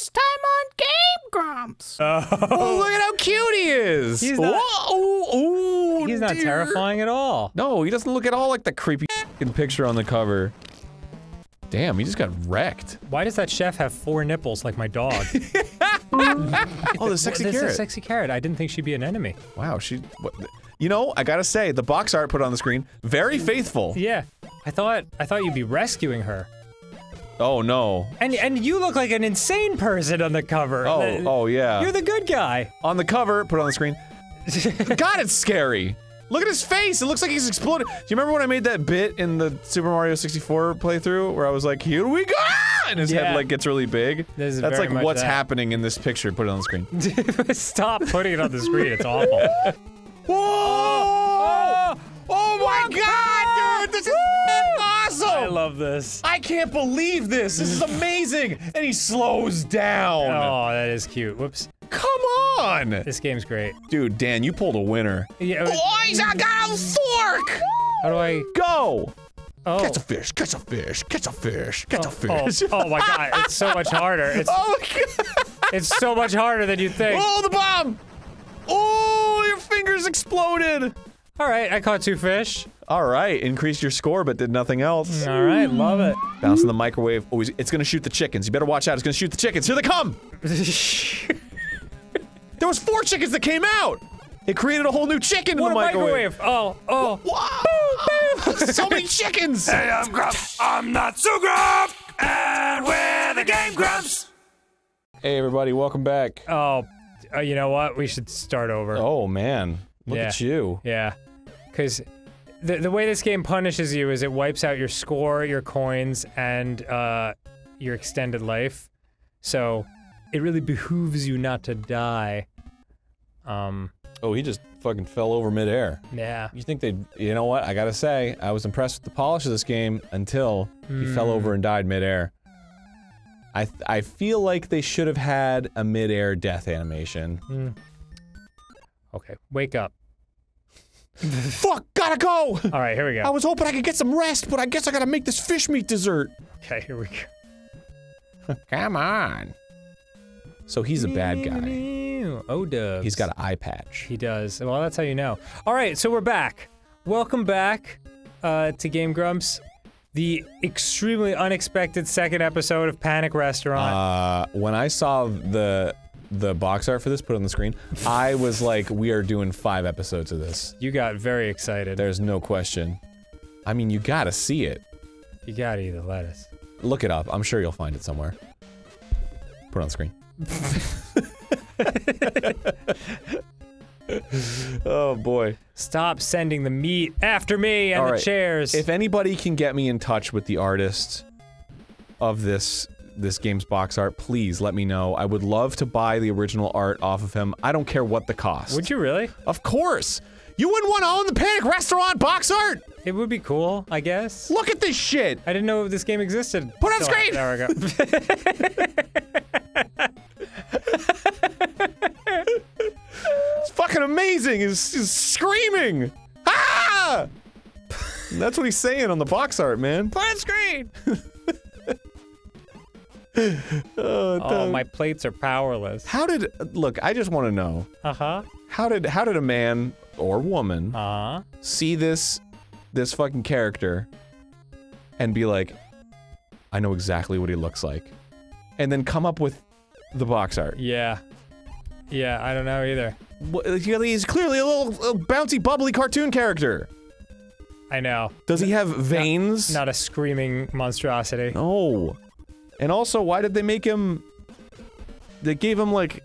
First time on Game Grumps. Oh, look at how cute he is. He's not- Whoa, ooh, ooh, He's not dear. terrifying at all. No, he doesn't look at all like the creepy picture on the cover. Damn, he just got wrecked. Why does that chef have four nipples like my dog? Oh, the sexy There's carrot. a sexy carrot. I didn't think she'd be an enemy. wow, she. What, you know, I gotta say, the box art put on the screen, very faithful. Yeah. I thought I thought you'd be rescuing her. Oh no. And and you look like an insane person on the cover. Oh, Uh, oh yeah. You're the good guy. on the cover, put it on the screen. God, it's scary. Look at his face. It looks like he's exploded. Do you remember when I made that bit in the Super Mario 64 playthrough where I was like, "Here we go!" and his Yeah. head like gets really big? That's like what's that. happening in this picture. Put it on the screen. Stop putting it on the screen. It's awful. Whoa! Oh, my God, dude! This is awesome! I love this. I can't believe this. This is amazing. And he slows down. Oh, that is cute. Whoops. Come on, This game's great. dude. Dan, you pulled a winner. Yeah. Uh, Boys, I got a fork. How do I? Go. Oh. Catch a fish, catch a fish, catch a fish, catch a Oh, oh fish. oh my god, it's so much harder. It's Oh my god! it's so much harder than you think. Oh, the bomb! Oh, your fingers exploded! All right, I caught two fish. All right, increased your score, but did nothing else. All right, love it. Bouncing the microwave. Oh, it's gonna shoot the chickens. You better watch out. It's gonna shoot the chickens. Here they come! There was four chickens that came out. It created a whole new chicken in the a microwave. microwave! Oh, oh. Wow! so many chickens! Hey, I'm Grump. I'm not so Grump. And we're the Game Grumps. Hey, everybody, welcome back. Oh, uh, you know what? We should start over. Oh man, look Yeah. at you. Yeah, because the the way this game punishes you is it wipes out your score, your coins, and uh, your extended life. So it really behooves you not to die. Um, Oh, he just fucking fell over midair. yeah. You think they'd- You know what? I gotta say, I was impressed with the polish of this game until he fell over and died midair. I th- I feel like they should have had a midair death animation. Okay, wake up. Fuck! Gotta go. All right, here we go. I was hoping I could get some rest, but I guess I gotta make this fish meat dessert. Okay, here we go. Come on. So he's a bad guy. Oh, doves. He's got an eye patch. He does. Well, that's how you know. All right, so we're back. Welcome back uh, to Game Grumps, the extremely unexpected second episode of Panic Restaurant. Uh, when I saw the the box art for this put on the screen, I was like, we are doing five episodes of this. you got very excited. There's no question. I mean, you gotta see it. You gotta eat the lettuce. Look it up. I'm sure you'll find it somewhere. Put it on the screen. oh boy. Stop sending the meat after me and the chairs. If anybody can get me in touch with the artist of this this game's box art, please let me know. I would love to buy the original art off of him. I don't care what the cost. Would you really? Of course. You wouldn't want to own the Panic Restaurant box art. It would be cool, I guess. Look at this shit. I didn't know this game existed. Put it on screen! There we go. It's fucking amazing. He's, he's screaming. Ah! That's what he's saying on the box art, man. Put it on screen. oh, oh, my plates are powerless. How did look? I just want to know Uh huh. how did how did a man or woman Uh huh. see this this fucking character and be like, I know exactly what he looks like, and then come up with the box art? Yeah. Yeah, I don't know either. Wha- He's clearly a little, little bouncy, bubbly cartoon character. I know. Does he have veins? Not a screaming monstrosity. No. And also, why did they make him? They gave him like,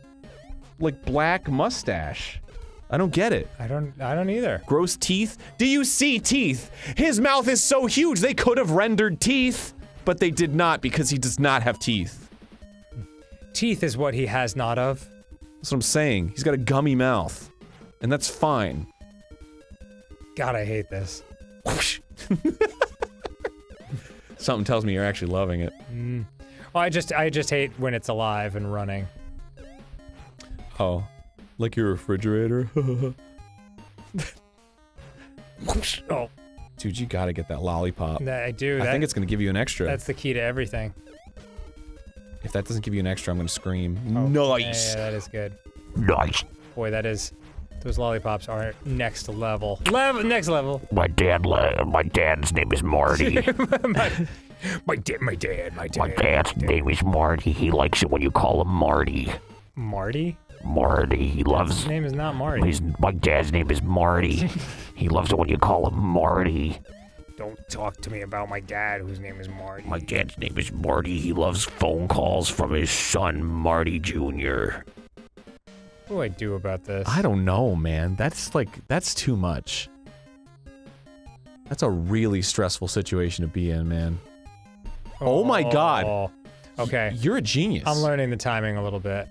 like black mustache. I don't get it. I don't. I don't either. Gross teeth. Do you see teeth? His mouth is so huge. They could have rendered teeth, but they did not because he does not have teeth. Teeth is what he has not of. That's what I'm saying. He's got a gummy mouth, and that's fine. God, I hate this. Something tells me you're actually loving it. Mm. Well, I just, I just hate when it's alive and running. Oh, like your refrigerator. Oh, Dude, you gotta get that lollipop. that I do. I that, think it's gonna give you an extra. that's the key to everything. If that doesn't give you an extra, I'm gonna scream. Oh, nice. Yeah, yeah, that is good. Nice. Boy, that is. Those lollipops are next level. Level, next level. My dad, my dad's name is Marty. my, my dad, my dad, my dad. my dad's name is Marty. He likes it when you call him Marty. Marty? Marty. He loves. His name is not Marty. His, my dad's name is Marty. he loves it when you call him Marty. Don't talk to me about my dad, whose name is Marty. My dad's name is Marty. He loves phone calls from his son, Marty Jr. What do I do about this? I don't know, man. That's like that's too much. That's a really stressful situation to be in, man. Oh my God. Oh. Okay. You're a genius. I'm learning the timing a little bit.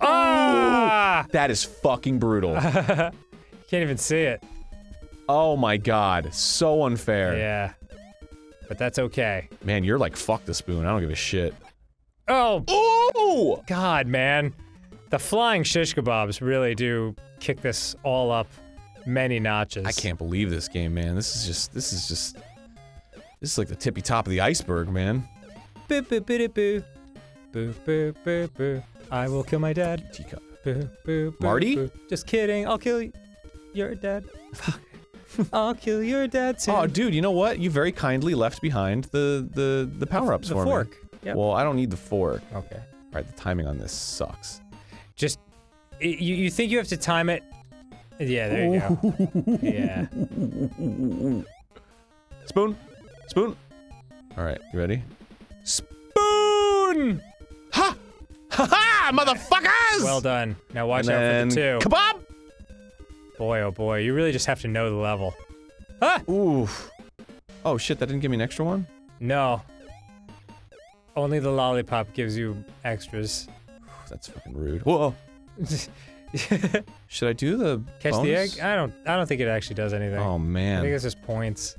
Ah! That is fucking brutal. Can't even see it. oh my god, so unfair. Yeah. But that's okay. Man, you're like fuck the spoon. I don't give a shit. Oh, Oh! God, man. The flying shish kebabs really do kick this all up many notches. I can't believe this game, man. This is just this is just this is like the tippy top of the iceberg, man. Boo, boo, boo, boo. Boo, boo, boo, boo. I will kill my dad. Teacup. Boo, boo, boo, Marty? boo. Just kidding. I'll kill your dad. Fuck. I'll kill your dad too. Oh, dude, you know what? You very kindly left behind the the the power ups the for fork. me. Yep. Well, I don't need the fork. okay. All right, the timing on this sucks. Just you, you think you have to time it? Yeah, there you go. yeah. Spoon, spoon. All right, you ready? Spoon. Ha! Ha ha! Motherfuckers! Well done. Now watch out for the two. kebab. Boy, oh boy, you really just have to know the level. Ah! Oof. Oh shit! That didn't give me an extra one. No. Only the lollipop gives you extras. That's fucking rude. Whoa. Should I do the Catch the egg? I don't. I don't think it actually does anything. Oh man. I think it's just points.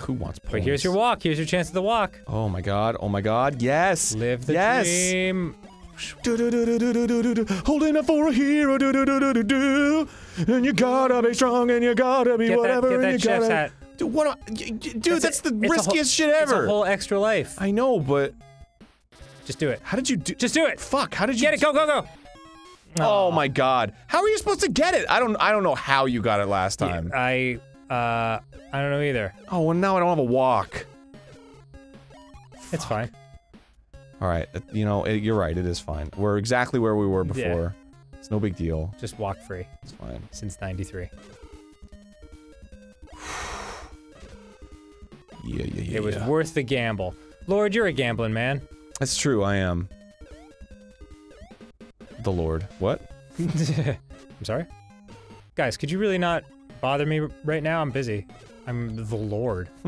Who wants points? But here's your walk. Here's your chance at the walk. Oh my god! Oh my god! Yes! Live the yes! dream. Do-do-do-do-do-do-do-do. Holding up for a hero, do do do do do do. And you gotta be strong, and you gotta be Get that, whatever, get and that you gotta. hat. Dude, what? am I- y- y- Dude, It's a- that's the it's a whole- riskiest shit It's ever. a whole extra life. I know, but Just do it. how did you do? Just do it. Fuck! How did you Get it. Go, go, go. Oh my god! How are you supposed to get it? I don't. I don't know how you got it last time. I, uh, I don't know either. Oh well, now I don't have a walk. It's fine. All right, uh, you know it, you're right. It is fine. We're exactly where we were Yeah. before. It's no big deal. Just walk free It's fine. since 93. Yeah, yeah, yeah. It was yeah. worth the gamble. Lord, you're a gambling man. That's true. I am. The Lord. What? I'm sorry? Guys, could you really not bother me right now? I'm busy. I'm the Lord.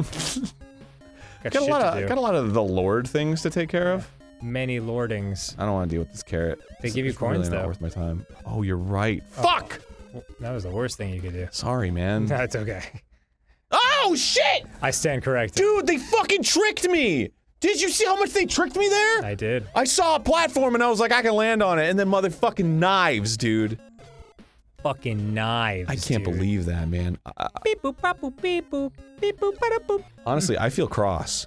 Got, Got a lot of got a lot of the Lord things to take care of. Many lordings. I don't want to deal with this carrot. They It's- give you it's really coins, not though. worth my time. Oh, you're right. Oh. Fuck. Well, that was the worst thing you could do. Sorry, man. That's okay. oh shit, I stand corrected. dude! They fucking tricked me. Did you see how much they tricked me there? I did. I saw a platform and I was like, I can land on it, and then motherfucking knives, dude. Fucking knives. I can't dude. believe that, man. I- Beep boop bop boop beep boop beep boop bada boop. honestly, I feel cross.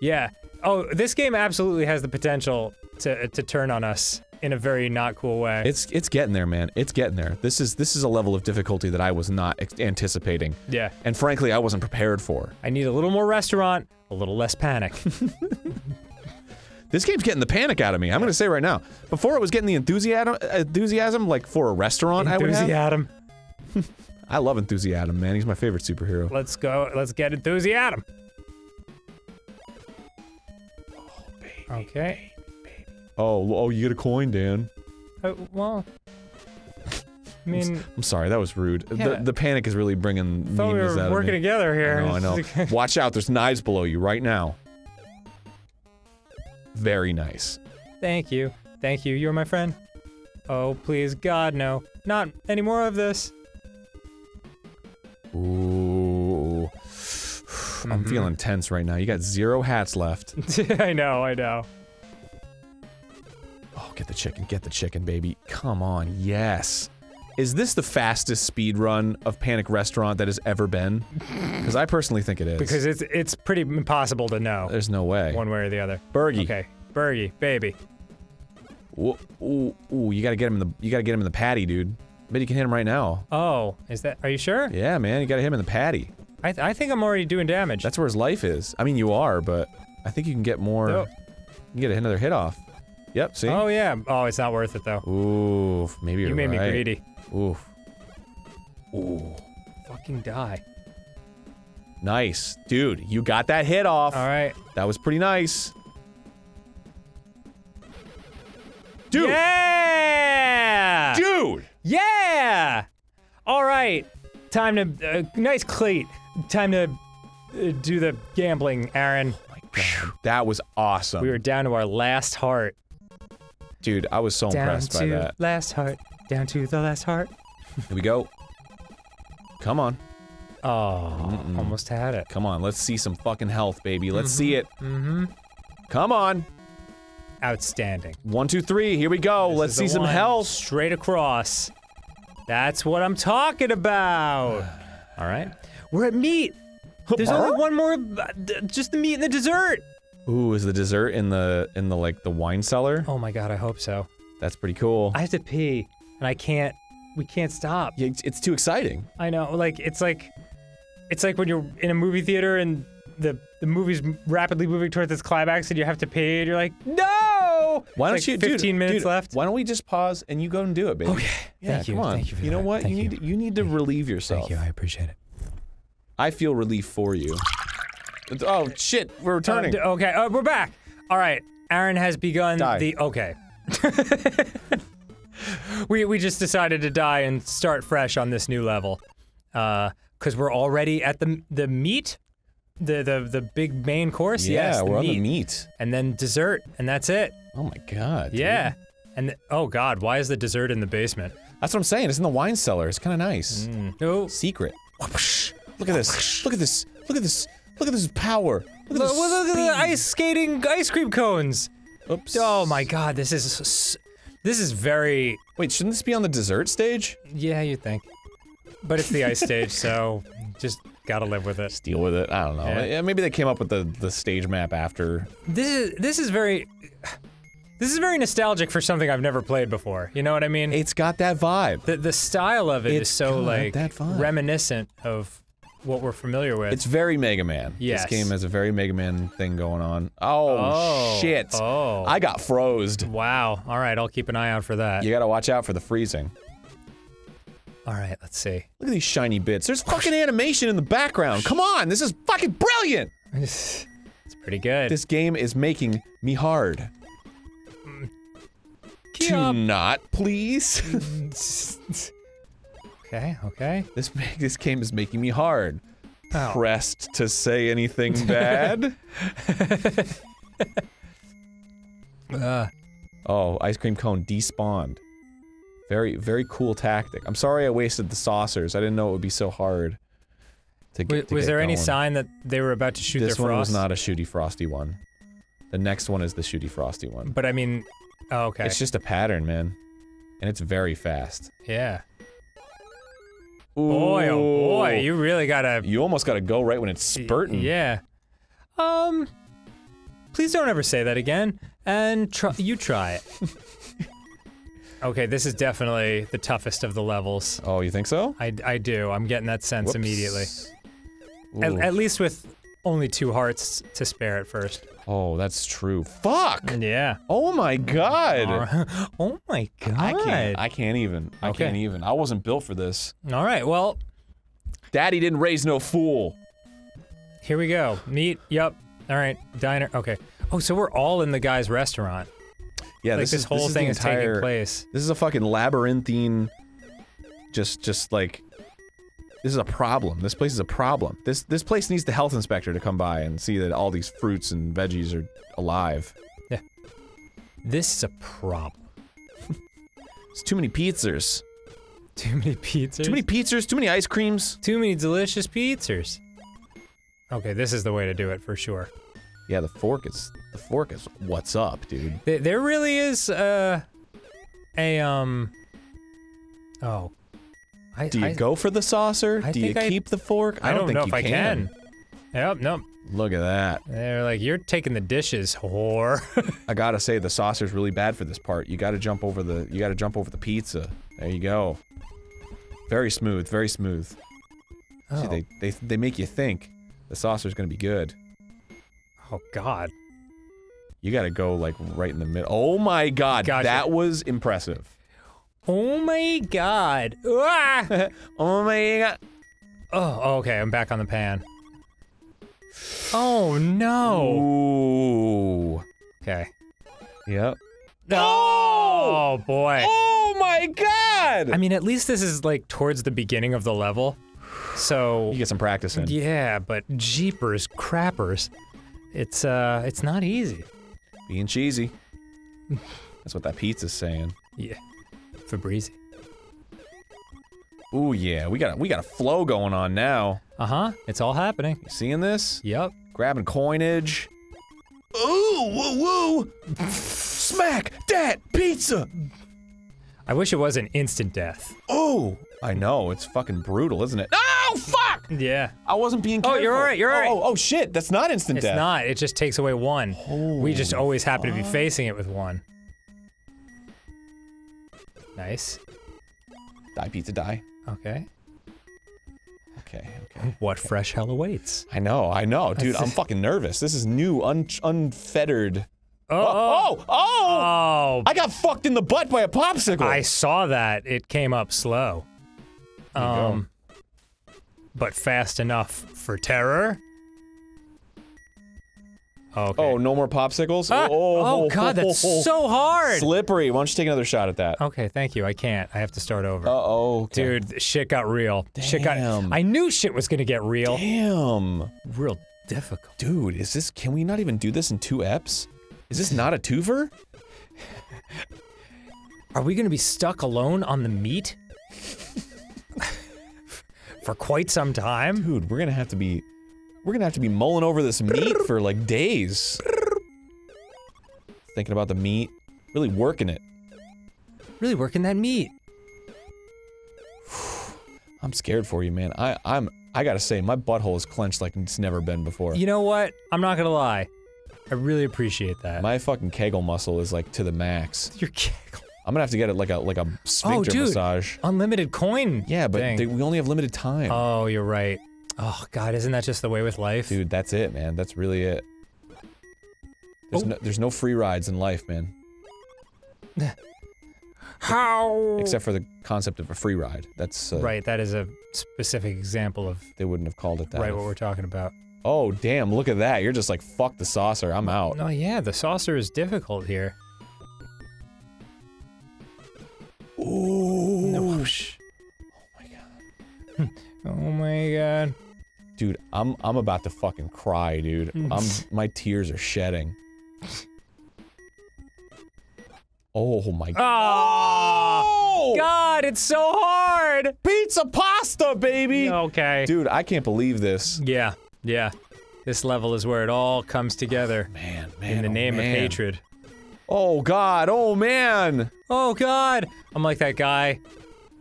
Yeah. Oh, this game absolutely has the potential to to turn on us in a very not cool way. It's it's getting there, man. It's getting there. This is this is a level of difficulty that I was not anticipating, yeah. and frankly, I wasn't prepared for. I need a little more restaurant, a little less panic. This game's getting the panic out of me. I'm gonna say right now. Before it was getting the enthusiasm, enthusiasm like for a restaurant. I would have. Enthusiasm. I love enthusiasm, man. He's my favorite superhero. Let's go. Let's get enthusiasm. Okay. Oh, oh, you get a coin, Dan. Uh, well, I mean, I'm sorry, that was rude. Yeah. The, the panic is really bringing thought we were working together here. I know, I know. Watch out, there's knives below you right now. Very nice. Thank you. Thank you. You're my friend. Oh, please, God, no. Not any more of this. Ooh. I'm Mhm. feeling tense right now. You got zero hats left. I know, I know. Oh, get the chicken, get the chicken, baby. Come on, yes. Is this the fastest speed run of Panic Restaurant that has ever been? Because I personally think it is. Because it's it's pretty impossible to know there's no way. one way or the other. Bergie. Okay, Bergie, baby. Ooh, ooh, ooh, you gotta get him in the you gotta get him in the patty, dude. I bet you can hit him right now. Oh, is that? Are you sure? Yeah, man, you gotta hit him in the patty. I, th- I think I'm already doing damage. That's where his life is. I mean, you are, but I think you can get more. Oh. You can get another hit off. Yep. See. Oh yeah. Oh, it's not worth it though. Ooh, maybe you're You made me greedy. Ooh. Ooh. Fucking die. Nice, dude. You got that hit off. All right. That was pretty nice. Dude. Yeah. Dude. Yeah. All right. Time to uh, nice cleat. Time to uh, do the gambling, Arin. My God, that was awesome. We were down to our last heart. Dude, I was so Down impressed by to that. last heart. Down to the last heart. Here we go. Come on. Oh, almost had it. Come on. Let's see some fucking health, baby. Let's see it. Mm-hmm. Come on. Outstanding. One, two, three. Here we go. This Let's see some one. health. Straight across. That's what I'm talking about. All right. We're at meat. There's only one more. uh, Just the meat and the dessert. Ooh, is the dessert in the in the like the wine cellar? Oh my god, I hope so. That's pretty cool. I have to pee, and I can't. We can't stop. yeah, it's, it's too exciting. I know. Like it's like, it's like when you're in a movie theater and the the movie's rapidly moving towards its climax, and you have to pee, and you're like, no. Why don't It's you, like dude, 15 minutes dude, left. Why don't we just pause and you go and do it, baby? Okay. Yeah, Thank you. come on. Thank you for know that. what? Thank you you. need you need to relieve yourself. Thank you. I appreciate it. I feel relief for you. Oh shit, we're returning. Uh, okay, uh, we're back. All right, Arin has begun Die. the. Okay. we we just decided to die and start fresh on this new level, because we're already at the the meat, the the the big main course. yeah, yes, we're on meat. the meat. and then dessert, and that's it. Oh my god. dude. Yeah. And th- oh god, why is the dessert in the basement? That's what I'm saying. It's in the wine cellar. It's kind of nice. No. Secret. Look at this. Look at this. Look at this. Look at this power. Look at Look, this. look at the ice skating ice cream cones. Oops. Oh my god, this is this is very Wait, shouldn't this be on the dessert stage? Yeah, you think. But it's the ice stage, so just gotta live with it. Deal with it. I don't know. Yeah. Maybe they came up with the the stage map after. This is this is very this is very nostalgic for something I've never played before. You know what I mean? It's got that vibe. the the style of it is It's so like that vibe. reminiscent of what we're familiar with. It's very Mega Man. Yes. This game has a very Mega Man thing going on. Oh, Oh, shit. oh. I got froze. wow. All right, I'll keep an eye out for that. You gotta watch out for the freezing. All right, let's see. Look at these shiny bits. There's fucking animation in the background. Come on, this is fucking brilliant. it's pretty good. This game is making me hard. Mm. Key to not, please. Mm. okay, okay. this this game is making me hard. Oh. Pressed to say anything bad. Uh, oh, ice cream cone despawned. Very, very cool tactic. I'm sorry I wasted the saucers. I didn't know it would be so hard. To was, get, to was there any sign that they were about to shoot This their one was not a shooty frosty one. The next one is the shooty frosty one. But I mean, oh, okay. It's just a pattern, man. And it's very fast. yeah. Boy, oh boy, you really gotta. You almost gotta go right when it's spurting. Yeah. Um. Please don't ever say that again. And try, you try it. okay, this is definitely the toughest of the levels. Oh, you think so? I, I do. I'm getting that sense Whoops. immediately. At, at least with only two hearts to spare at first. oh, that's true. Fuck! Yeah. Oh my god! oh my god. I can't. I can't even. I Okay. can't even. I wasn't built for this. All right. Well, Daddy didn't raise no fool. here we go. Meat. yep. All right. Diner. Okay. Oh, so we're all in the guy's restaurant. Yeah, like this, this, is, whole this is thing the is taking place. This is a fucking labyrinthine. Just, just like. This is a problem. This place is a problem. This this place needs the health inspector to come by and see that all these fruits and veggies are alive. Yeah. This is a problem. It's too many pizzas. Too many pizzas. Too many pizzas. Too many ice creams. Too many delicious pizzas. Okay, this is the way to do it for sure. Yeah, the fork is the fork is what's up, dude. There, really is uh, a um. Oh I, Do you I, go for the saucer? I Do you think I- keep the fork? I, don't, think know you if I can. Yep, nope. Look at that. They're like, you're taking the dishes, whore. I gotta say the saucer's really bad for this part. You gotta jump over the you gotta jump over the pizza. There you go. Very smooth, very smooth. See, oh. they, they they make you think the saucer's gonna be good. oh God. You gotta go like right in the middle. Oh my god, Gotcha. that was impressive. Oh my God. Ah! oh my god. oh, okay. I'm back on the pan. Oh no. Ooh. Okay. Yep. Oh boy. Oh my god! I mean, at least this is like towards the beginning of the level. So you get some practice in. yeah, but jeepers crappers. It's uh it's not easy. Being cheesy. That's what that pizza's saying. Yeah. Fabrizi. Ooh yeah, we got we got a flow going on now. Uh-huh. It's all happening. You seeing this? Yep. Grabbing coinage. Ooh, woo woo! Smack that pizza! I wish it was an instant death. Oh, I know it's fucking brutal, isn't it? Oh fuck! Yeah. I wasn't being. careful. Oh, you're all right, you're all oh, right. Oh, oh shit! That's not instant It's death. It's not. It just takes away one. we just always happen to be facing it with one. Nice. Die pizza die. Okay. Okay, okay. What fresh hell awaits? I know, I know, dude. I'm fucking nervous. This is new, un- unfettered. Oh, Oh, oh, oh! oh! I got fucked in the butt by a popsicle. I saw that. It came up slow. you go. Um, but fast enough for terror. Okay. Oh, no more popsicles. Ah! oh, oh God, that's so hard. slippery. Why don't you take another shot at that? Okay, thank you. I can't. I have to start over. Uh oh, Dude, shit got real. Shit got. Damn. I knew shit was gonna get real. Damn, Real difficult. dude, is this? Can we not even do this in two eps? Is this not a twofer? Are we gonna be stuck alone on the meat for quite some time? Dude, we're gonna have to be, we're gonna have to be mulling over this meat for like days. Thinking about the meat, really working it. Really working that meat. I'm scared for you, man. I, I'm, I gotta say, my butthole is clenched like it's never been before. You know what? I'm not gonna lie. I really appreciate that. My fucking kegel muscle is like to the max. Your giggle. I'm gonna have to get it like a like a sphincter Oh, dude. massage. Unlimited coin. Yeah, but they, we only have limited time. Oh, you're right. Oh God, isn't that just the way with life? Dude, that's it, man. That's really it. There's, Oh. no, there's no free rides in life, man. How? Except for the concept of a free ride. That's uh, Right, that is a specific example of They wouldn't have called it that. right if- what we're talking about. Oh, damn! Look at that. You're just like fuck the saucer. I'm out. No, yeah, the saucer is difficult here. Ooh. Whoosh. Oh my god. Dude, I'm I'm about to fucking cry, dude. Hmm. I'm my tears are shedding. Oh my god. Oh, God, it's so hard. Pizza pasta, baby. Okay. Dude, I can't believe this. Yeah, yeah. This level is where it all comes together Man, man. in the oh, name of hatred. Oh god. Oh man. Oh God! I'm like that guy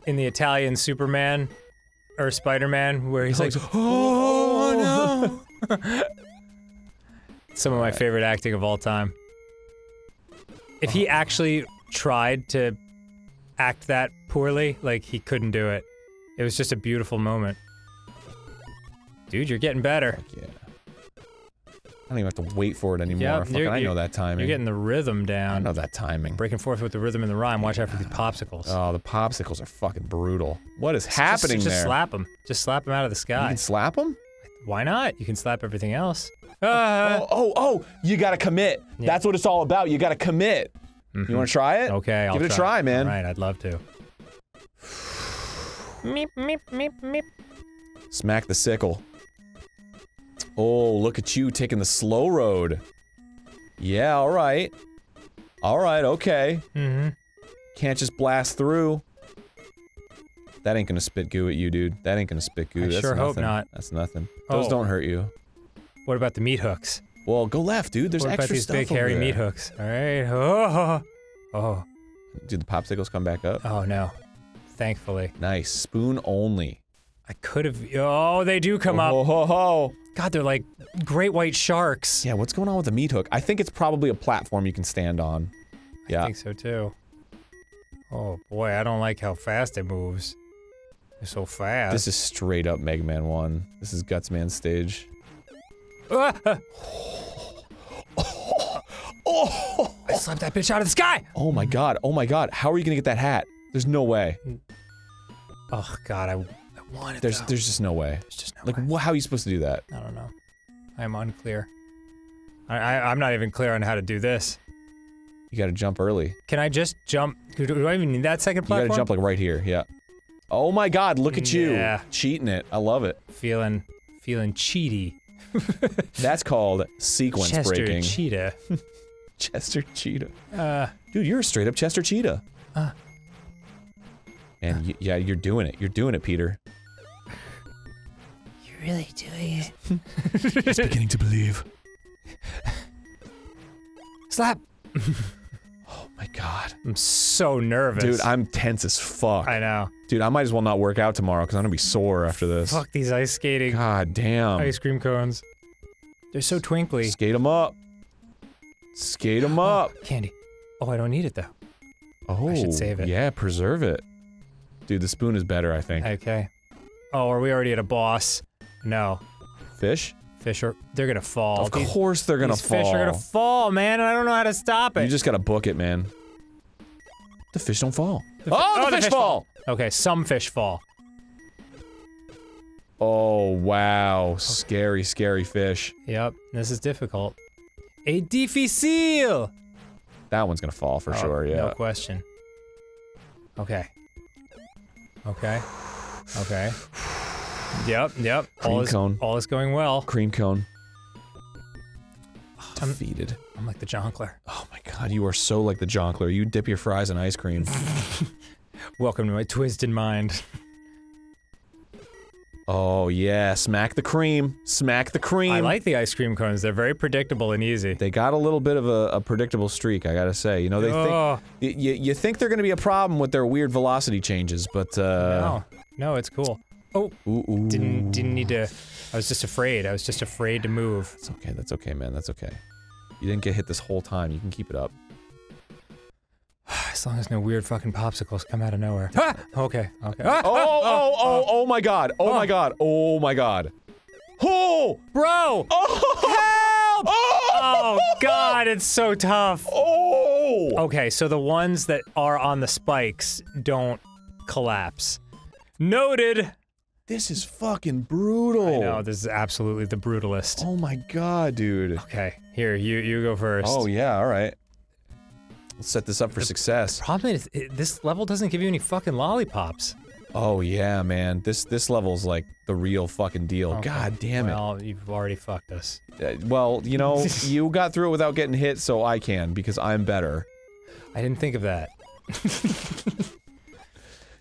in the Italian Superman or Spider-Man where he's like, oh no. some of my favorite acting of all time. If he actually tried to act that poorly, like he couldn't do it. It was just a beautiful moment. Dude, you're getting better. yeah. I don't even have to wait for it anymore. Yep, Fucking, I know that timing. You're getting the rhythm down. I know that timing. Breaking forth with the rhythm and the rhyme. Watch out for these popsicles. Oh, the popsicles are fucking brutal. What is Just- happening just, there? slap them. Just slap them out of the sky. You can slap them? Why not? You can slap everything else. Ah. oh, oh, oh, you gotta commit. That's what it's all about. You gotta commit. You wanna try it? Okay, I'll Give it a try, man. All right, I'd love to. meep, meep, meep, meep. Smack the sickle. Oh, look at you taking the slow road. Yeah, alright. Alright, okay. Mm-hmm. Can't just blast through. That ain't gonna spit goo at you, dude. That ain't gonna spit goo. I That's sure hope not. That's nothing. Those Oh. don't hurt you. What about the meat hooks? Well, go left, dude. There's what about extra these stuff big hairy there. meat hooks? All right. Oh, oh, Dude, the popsicles come back up. oh no. thankfully. Nice. Spoon only. I could have. Oh, they do come Ho up. ho ho. God, they're like great white sharks. Yeah, what's going on with the meat hook? I think it's probably a platform you can stand on. Yeah. I think so too. Oh boy, I don't like how fast it moves. It's so fast. This is straight up Mega Man 1. This is Gutsman stage. Ah, ah. Oh! I slapped that bitch out of the sky. Oh my god. Oh my god. How are you gonna get that hat? There's no way. Oh god, I want it. There's though. there's just no way. There's just no Like, way. how are you supposed to do that? I don't know. I'm unclear. I, I I'm not even clear on how to do this. You gotta jump early. Can I just jump? Do, I even need that second platform? You gotta jump like right here. Yeah. Oh my god, look at you. Yeah. Cheating it. I love it. Feeling, feeling cheaty. That's called sequence breaking. Chester breaking. cheetah. Chester Cheetah. Uh, Dude, you're a straight up Chester Cheetah. Uh. And y- yeah, you're doing it. You're doing it, Peter. You're really doing it. He's beginning to believe. Slap. Oh my god. I'm so nervous. Dude, I'm tense as fuck. I know. Dude, I might as well not work out tomorrow because I'm gonna be sore after this. Fuck these ice skating God damn. ice cream cones. They're so twinkly. Skate them up. Skate them up. Candy. Oh, I don't need it though. Oh, I should oh, save it. Yeah, preserve it. Dude, the spoon is better, I think. Okay. Oh, are we already at a boss? No. Fish? Fish are they're gonna fall. Of These- course they're gonna these fall. fish are gonna fall, man, and I don't know how to stop it. You just gotta book it, man. The fish don't fall. The fi- oh, the, oh, fish, fall. Okay, some fish fall. Oh wow, scary, scary fish. Yep, this is difficult. A difficile. That one's gonna fall for Oh, sure. Yeah. No question. Okay. Okay. Okay. Yep, yep. all Cream is, cone. all is going well. Cream cone. I'm- Defeated. I'm like the jonkler. Oh my god, you are so like the jonkler. You dip your fries in ice cream. Welcome to my twisted mind. oh yeah, smack the cream. Smack the cream. I like the ice cream cones. They're very predictable and easy. They got a little bit of a, a predictable streak, I gotta say. You know, they Oh. think you, you think they're gonna be a problem with their weird velocity changes, but uh, no, no, it's cool. Oh, ooh, ooh. didn't didn't need to. I was just afraid. I was just afraid to move. It's okay. That's okay, man. That's okay. You didn't get hit this whole time. You can keep it up. As long as no weird fucking popsicles come out of nowhere. Ah! Okay, okay. Ah! Oh, oh, oh, oh my god. Oh my Oh. god. Oh my god. Oh! Bro! Oh! Help! Oh! Oh god, it's so tough. Oh! Okay, so the ones that are on the spikes don't collapse. Noted. This is fucking brutal. I know this is absolutely the brutalist. Oh my god, dude. Okay, here you you go first. Oh yeah, all right. Let's set this up for success. Problem is, it, this level doesn't give you any fucking lollipops. Oh yeah, man. This this level's like the real fucking deal. Okay, God damn it. Well, you've already fucked us. Uh, well, you know, you got through it without getting hit, so I can because I'm better. I didn't think of that.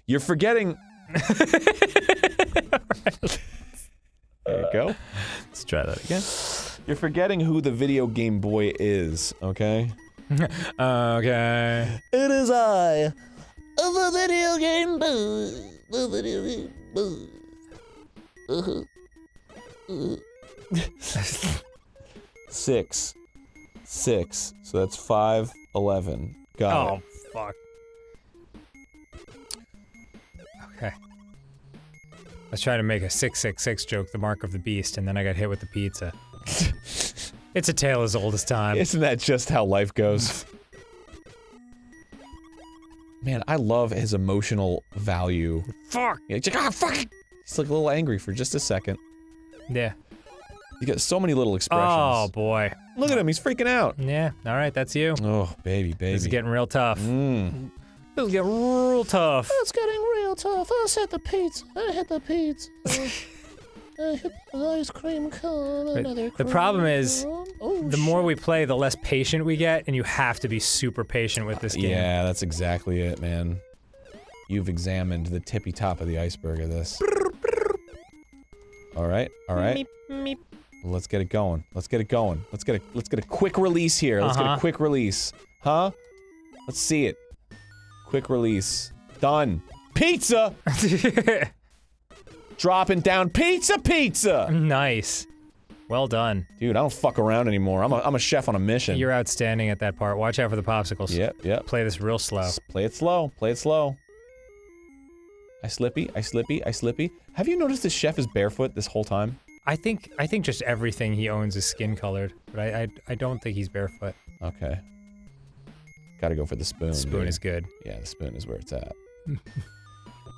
You're forgetting. there you go. Let's try that again. You're forgetting who the video game boy is, okay? Okay. It is I. The video game boo. The video game boo. Six. Six. So that's five, eleven. Got Oh it. fuck. I was trying to make a 666 joke, the mark of the beast, and then I got hit with the pizza. it's a tale as old as time. Isn't that just how life goes? Man, I love his emotional value. Fuck! He's like, ah, fuck! He's like a little angry for just a second. Yeah. You got so many little expressions. Oh boy. Look at him, he's freaking out. Yeah. All right, that's you. Oh, baby, baby. This is getting real tough. Mm. This is getting real tough. It's getting real tough. I hit the pizza. I hit the pizza. I hit the ice cream cone. Another the problem cream is. Oh, The more we play, the less patient we get, and you have to be super patient with this game. Yeah, that's exactly it, man. You've examined the tippy top of the iceberg of this. All right, all right. Let's get it going. Let's get it going. Let's get a let's get a quick release here. Let's get Uh-huh. a quick release. Huh? Let's see it. Quick release. Done. pizza. Dropping down pizza, pizza. nice. Well done. Dude, I don't fuck around anymore. I'm a, I'm a chef on a mission. You're outstanding at that part. Watch out for the popsicles. Yep, yep. Play this real slow. Play it slow. Play it slow. I slippy. I slippy. I slippy. Have you noticed this chef is barefoot this whole time? I think I think just everything he owns is skin colored, but I I, I don't think he's barefoot. Okay. Gotta go for the spoon. Spoon dude. is good. Yeah, the spoon is where it's at.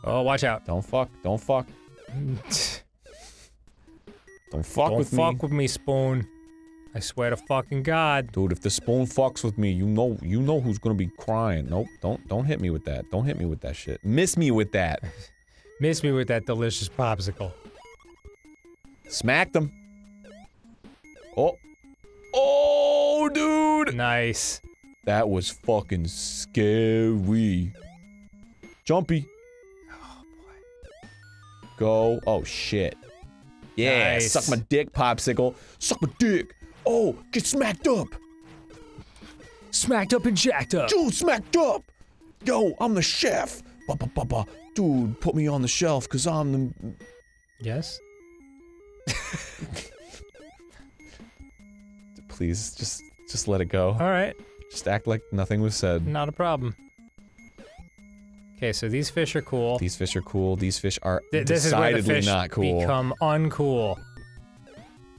Oh, watch out. Don't fuck. Don't fuck. Don't fuck Don't with fuck me. with me, Spoon. I swear to fucking God. Dude, if the spoon fucks with me, you know you know who's gonna be crying. Nope, don't don't hit me with that. Don't hit me with that shit. Miss me with that. Miss me with that delicious popsicle. Smacked him. Oh. Oh, dude. Nice. That was fucking scary. Jumpy. Go. Oh, shit. Yeah, Nice. suck my dick, popsicle. Suck my dick. Oh, get smacked up. Smacked up and jacked up. Dude, smacked up. Yo, I'm the chef. Ba ba ba ba. Dude, put me on the shelf, cause I'm the. Yes? Please, just, just let it go. All right. Just act like nothing was said. Not a problem. Okay, so these fish are cool. These fish are cool. These fish are Th- this is where the decidedly fish not cool. become uncool.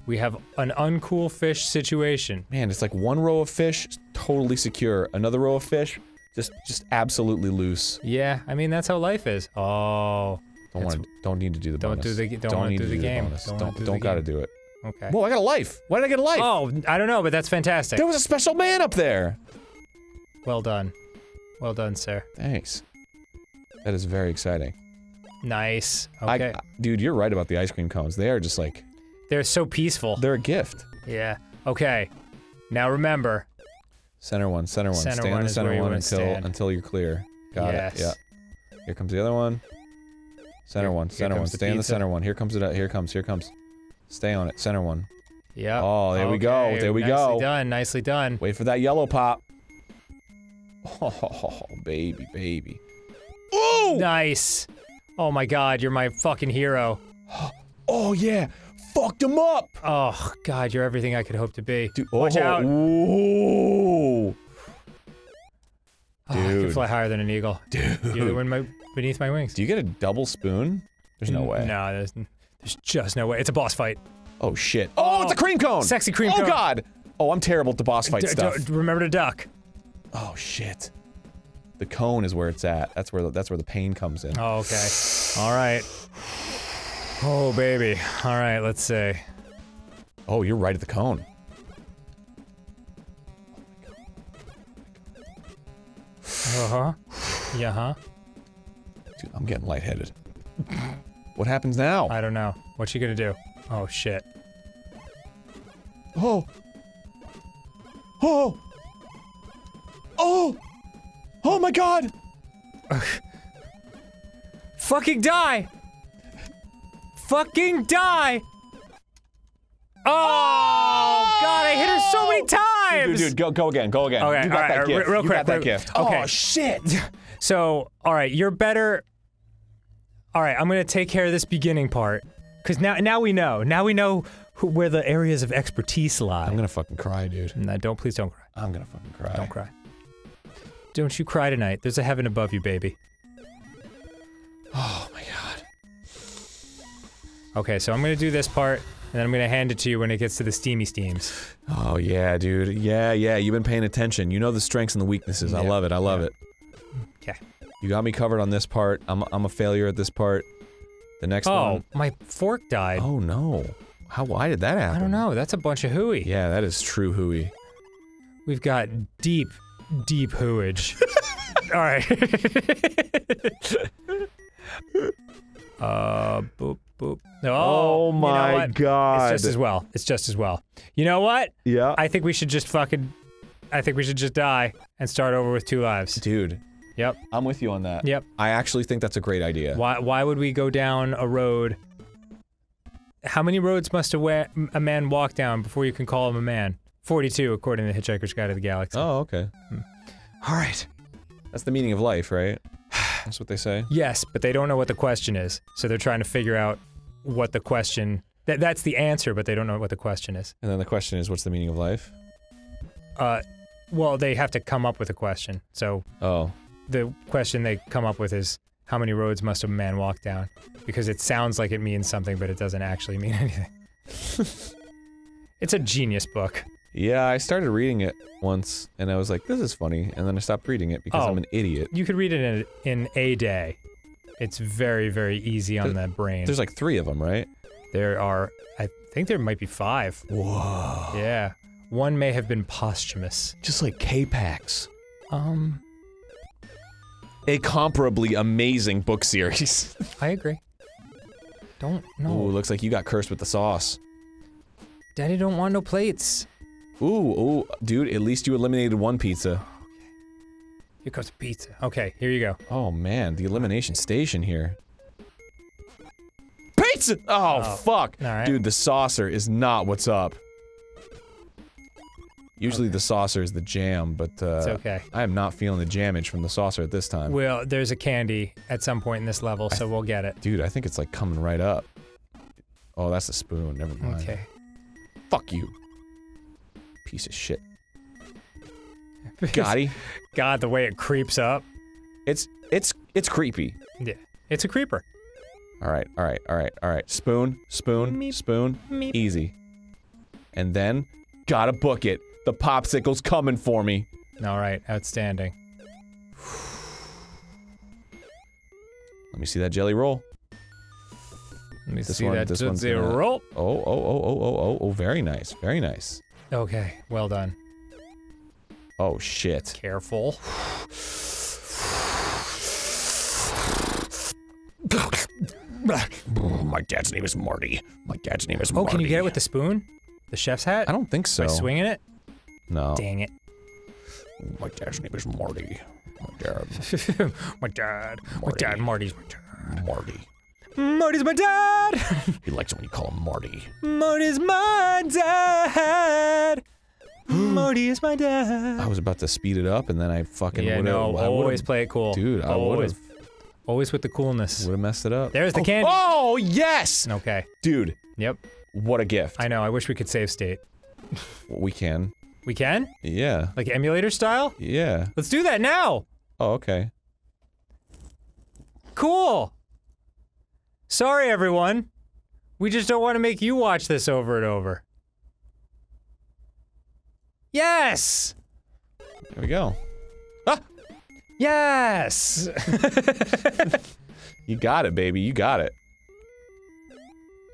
We have an uncool fish situation. Man, it's like one row of fish totally secure, another row of fish just just absolutely loose. Yeah, I mean that's how life is. Oh, Don't want to. Don't need to do the don't bonus. do the- don't wanna need do to the do game. bonus. Don't Don't do don't, gotta game. do it. Okay. Whoa, I got a life. Why did I get a life? Oh, I don't know, but that's fantastic. There was a special man up there. Well done. Well done, sir. Thanks. That is very exciting. Nice. I- Okay. Uh, dude, you're right about the ice cream cones. They are just like They're so peaceful. they're a gift. yeah. Okay. Now remember. Center one, center one. Center Stay one on the is center one until stand. until you're clear. Got Yes. it. Yeah. Here comes the other one. Center Here- one, center one. Stay in the center one. Here comes it. Here comes. Here comes. Stay on it. Center one. Yeah. Oh, there we go, there we nicely go. done. Nicely done. Wait for that yellow pop. Oh, baby, baby. Ooh! Nice. Oh my God, you're my fucking hero. Oh yeah, fucked him up, Oh God, you're everything I could hope to be. dude. Watch oh, out. Ooh, Oh, I can fly higher than an eagle. You're the dude. my, beneath my wings. Do you get a double spoon? There's no way. No, there's, there's just no way. It's a boss fight. Oh shit. Oh, it's a cream cone. Sexy cream oh, cone. Oh god. Oh, I'm terrible at the boss fight d- stuff. remember to duck. oh shit. The cone is where it's at. That's where the, that's where the pain comes in. Oh, okay. All right. Oh, baby. All right, let's see. Oh, you're right at the cone. Uh huh. Yeah, huh? Dude, I'm getting lightheaded. what happens now? I don't know. What's she gonna do? Oh, shit. Oh. Oh. Oh. Oh my god. Fucking die! Fucking die! Oh, God, I hit her so many times! Dude, dude, go go again. Go again. Okay, you got alright, that gift. real you quick, got that real- gift. okay. Oh shit. So, all right, you're better. All right, I'm gonna take care of this beginning part, cause now now we know. Now we know who, where the areas of expertise lie. I'm gonna fucking cry, dude. No, don't please don't cry. I'm gonna fucking cry. Don't cry. Don't you cry tonight. There's a heaven above you, baby. Oh my god. Okay, so I'm gonna do this part, and then I'm gonna hand it to you when it gets to the steamy steams. Oh yeah, dude. Yeah, yeah. You've been paying attention. You know the strengths and the weaknesses. I love it. I love yeah. it. Okay. You got me covered on this part. I'm I'm a failure at this part. The next Oh, one. my fork died. Oh no. How? Why did that happen? I don't know. That's a bunch of hooey. Yeah, that is true hooey. We've got deep, deep hooage. All right. uh, boop, boop. No, Oh you know my? God. It's just as well. It's just as well. You know what? Yeah. I think we should just fucking. I think we should just die and start over with two lives. Dude, Yep. I'm with you on that. Yep. I actually think that's a great idea. Why? Why would we go down a road? How many roads must a, a man walk down before you can call him a man? Forty-two, according to the Hitchhiker's Guide to the Galaxy. Oh, okay. All right. That's the meaning of life, right? That's what they say. Yes, but they don't know what the question is. So they're trying to figure out what the question that that's the answer, but they don't know what the question is. And then the question is, what's the meaning of life? Uh well, they have to come up with a question. So Oh, the question they come up with is how many roads must a man walk down? Because it sounds like it means something, but it doesn't actually mean anything. it's a genius book. yeah. I started reading it once, and I was like, "This is funny," and then I stopped reading it because Oh. I'm an idiot. You could read it in, in a day. It's very, very easy on the brain. There's like three of them, right? There are, I think there might be five. Whoa. Yeah. One may have been posthumous. Just like K-Pax. Um, A comparably amazing book series. I agree. Don't, know. Ooh, looks like you got cursed with the sauce. Daddy don't want no plates. Ooh, ooh, dude, at least you eliminated one pizza. Here comes pizza. Okay, here you go. Oh man, the elimination station here. Pizza! Oh, Oh, fuck. Dude, the saucer is not what's up. Usually the saucer is the jam, but uh, okay. I am not feeling the jamage from the saucer at this time. Well, there's a candy at some point in this level, so we'll get it. Dude, I think it's like coming right up. Oh, that's a spoon. Never mind. Okay. Fuck you. Piece of shit. Gotti. God, the way it creeps up. It's it's it's creepy. Yeah. It's a creeper. All right, all right, all right, all right. Spoon, spoon, Meep. spoon. Meep. Easy. And then, gotta book it. The popsicle's coming for me. All right, outstanding. Let me see that jelly roll. Let me This see one- that this one's gonna- Roll. Oh, oh, oh, oh, oh, oh, oh, very nice, very nice. Okay, well done. Oh shit. Careful. My dad's name is Marty. My dad's name is Oh, Marty. can you get it with the spoon? The chef's hat? I don't think so. By swinging it? No. Dang it. My dad's name is Marty. My dad, my dad. My dad, Marty's my dad. Marty. Marty's my dad! He likes it when you call him Marty. Marty's my dad! Marty is my dad. I was about to speed it up, and then I fucking Yeah, no, I always play it cool. dude. I always, always with the coolness. would've messed it up. There's the oh, candy. Oh yes, Okay. dude. Yep. What a gift. I know. I wish we could save state. we can. We can? Yeah. Like emulator style? Yeah. Let's do that now. Oh, okay. Cool. Sorry, everyone. We just don't want to make you watch this over and over. Yes. There we go. Ah! Yes. You got it, baby. You got it.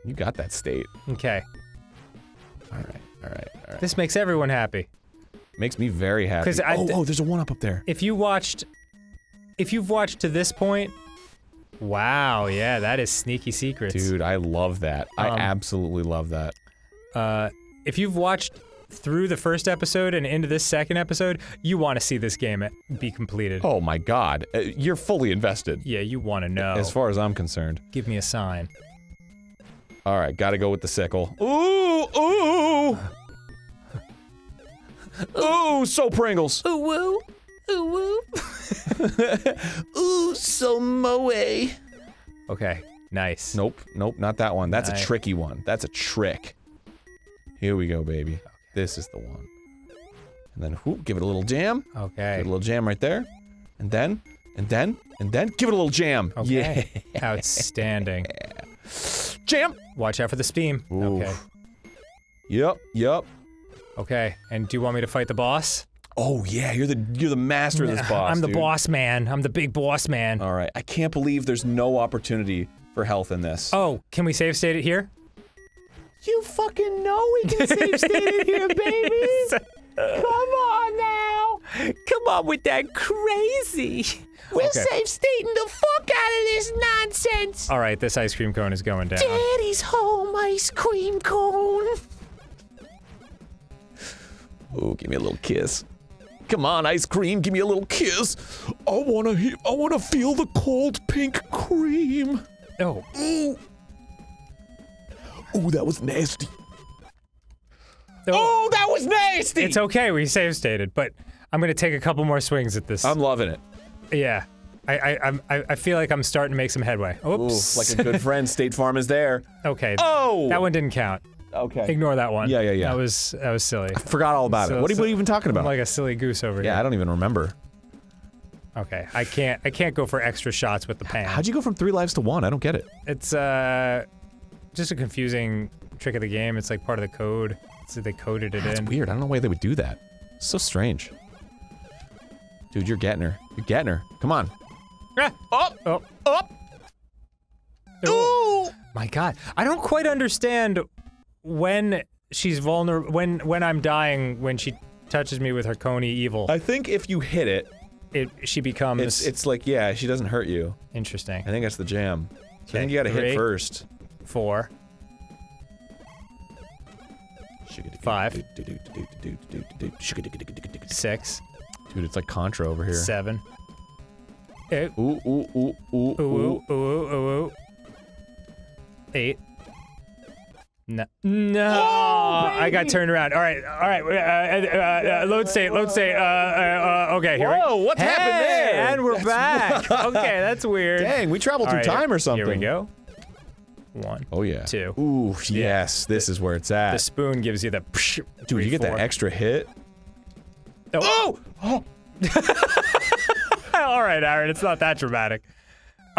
You got that state. okay. All right. All right. All right. This makes everyone happy. Makes me very happy. 'Cause I- oh, oh, there's a one up up there. If you watched, if you've watched to this point, wow, yeah, that is sneaky secrets. Dude, I love that. I Um, absolutely love that. Uh, if you've watched through the first episode and into this second episode, you want to see this game be completed. Oh my god. Uh, you're fully invested. Yeah, you want to know. As far as I'm concerned. Give me a sign. All right, gotta go with the sickle. Ooh, ooh. Ooh, so Pringles. Ooh woo, ooh woo. Ooh, so moe. Okay, nice. Nope, nope, not that one. That's Nice. a tricky one. That's a trick. Here we go, baby. This is the one. And then, whoop, give it a little jam. Give Okay. it a little jam right there. And then, and then, and then, give it a little jam. Okay. Yeah. Outstanding. Yeah. Jam. Watch out for the steam. Oof. Okay. Yep, yep. Okay. And do you want me to fight the boss? Oh yeah, you're the you're the master of this boss. I'm the dude. boss man. I'm the big boss man. All right, I can't believe there's no opportunity for health in this. oh, can we save state it here? you fucking know we can save state it here, baby. Come on now. Come on with that crazy. We'll Okay. safe stating the fuck out of this nonsense. All right, this ice cream cone is going down. Daddy's home ice cream cone. Oh, give me a little kiss. Come on, ice cream, give me a little kiss. I wanna, he- I wanna feel the cold pink cream. Oh, Ooh. Ooh, that was nasty. oh, Oh, that was nasty. it's okay. We save stated, but I'm gonna take a couple more swings at this. I'm loving it. yeah. I, I, I'm- I, I feel like I'm starting to make some headway. Ooh, Oops. like a good friend, State Farm is there. okay. Oh! That one didn't count. Okay. Ignore that one. Yeah, yeah, yeah. That was that was silly. I Forgot all about So- it. What are, so- what are you even talking about? I'm like a silly goose over here. yeah, I don't even remember. Okay, I can't I can't go for extra shots with the pan. How'd you go from three lives to one? I don't get it. It's uh just a confusing trick of the game. It's like part of the code. So they coded it That's in. weird. I don't know why they would do that. It's so strange. Dude, you're getting her. You're getting her. Come on. Ah! Up! Oh, Up! Ooh. My God, I don't quite understand when she's vulnerable. When when I'm dying, when she touches me with her coney evil, I think if you hit it, it she becomes it's it's like yeah, she doesn't hurt you. interesting. I think that's the jam. So I think you gotta three. hit first. Four, Five. six, Dude, it's like Contra over here. seven. Eight. Ooh, ooh, ooh, ooh, Ooh, ooh. ooh, ooh, ooh. Eight. No. No. I got turned around. All right. All right. Uh, uh, uh, load state. Load state. Uh, uh, uh, okay. Here Whoa, we what's hey, happened there? And we're back. okay. That's weird. Dang, we traveled All through right, time or something. Here we go. One. Oh yeah. Two. Ooh, yes, this is where it's at. The spoon gives you the. Dude, three, you get four. that extra hit. Oh. Oh! All right, Arin. It's not that dramatic.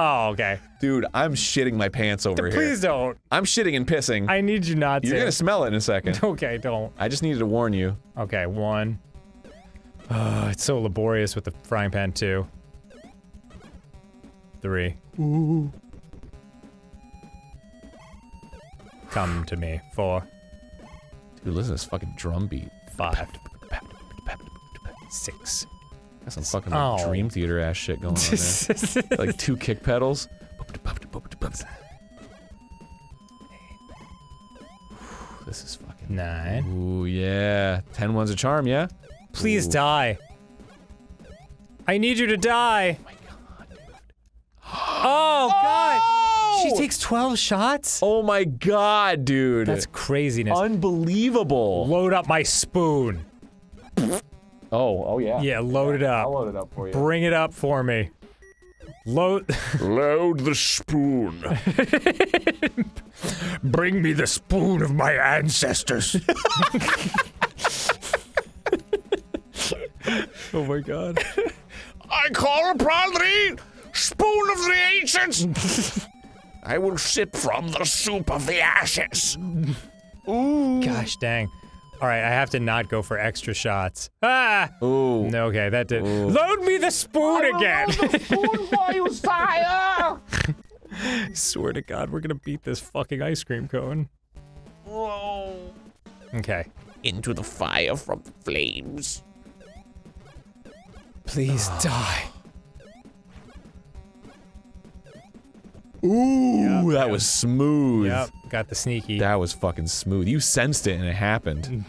Oh, okay. Dude, I'm shitting my pants over here. Please don't. I'm shitting and pissing. I need you not to. You're gonna smell it in a second. Okay, don't. I just needed to warn you. Okay, one. Uh, it's so laborious with the frying pan, too. Three. Ooh. Come to me. Four. Dude, listen to this fucking drum beat. Five. Six. Got some fucking like, Oh. Dream Theater ass shit going on there. like two kick pedals. This is fucking. Nine. Ooh, yeah. Ten one's a charm, yeah? Please Ooh. die. I need you to die. Oh my god. Oh, God. Oh! She takes 12 shots? Oh my god, dude. That's craziness. unbelievable. Load up my spoon. Oh, oh yeah. Yeah, load it up. load it up for you. Bring it up for me. Load. Load the spoon. Bring me the spoon of my ancestors. oh my god. I call upon thee, spoon of the ancients. I will sip from the soup of the ashes. Ooh. Gosh dang. All right, I have to not go for extra shots. Ah! Ooh. No, okay, that did. Load me the spoon again. Load the spoon for you, sire. Swear to God, we're gonna beat this fucking ice cream cone. Whoa. Okay. Into the fire from the flames. Please die. Ooh, that was smooth. Yep, got the sneaky. That was fucking smooth. You sensed it and it happened. Mm.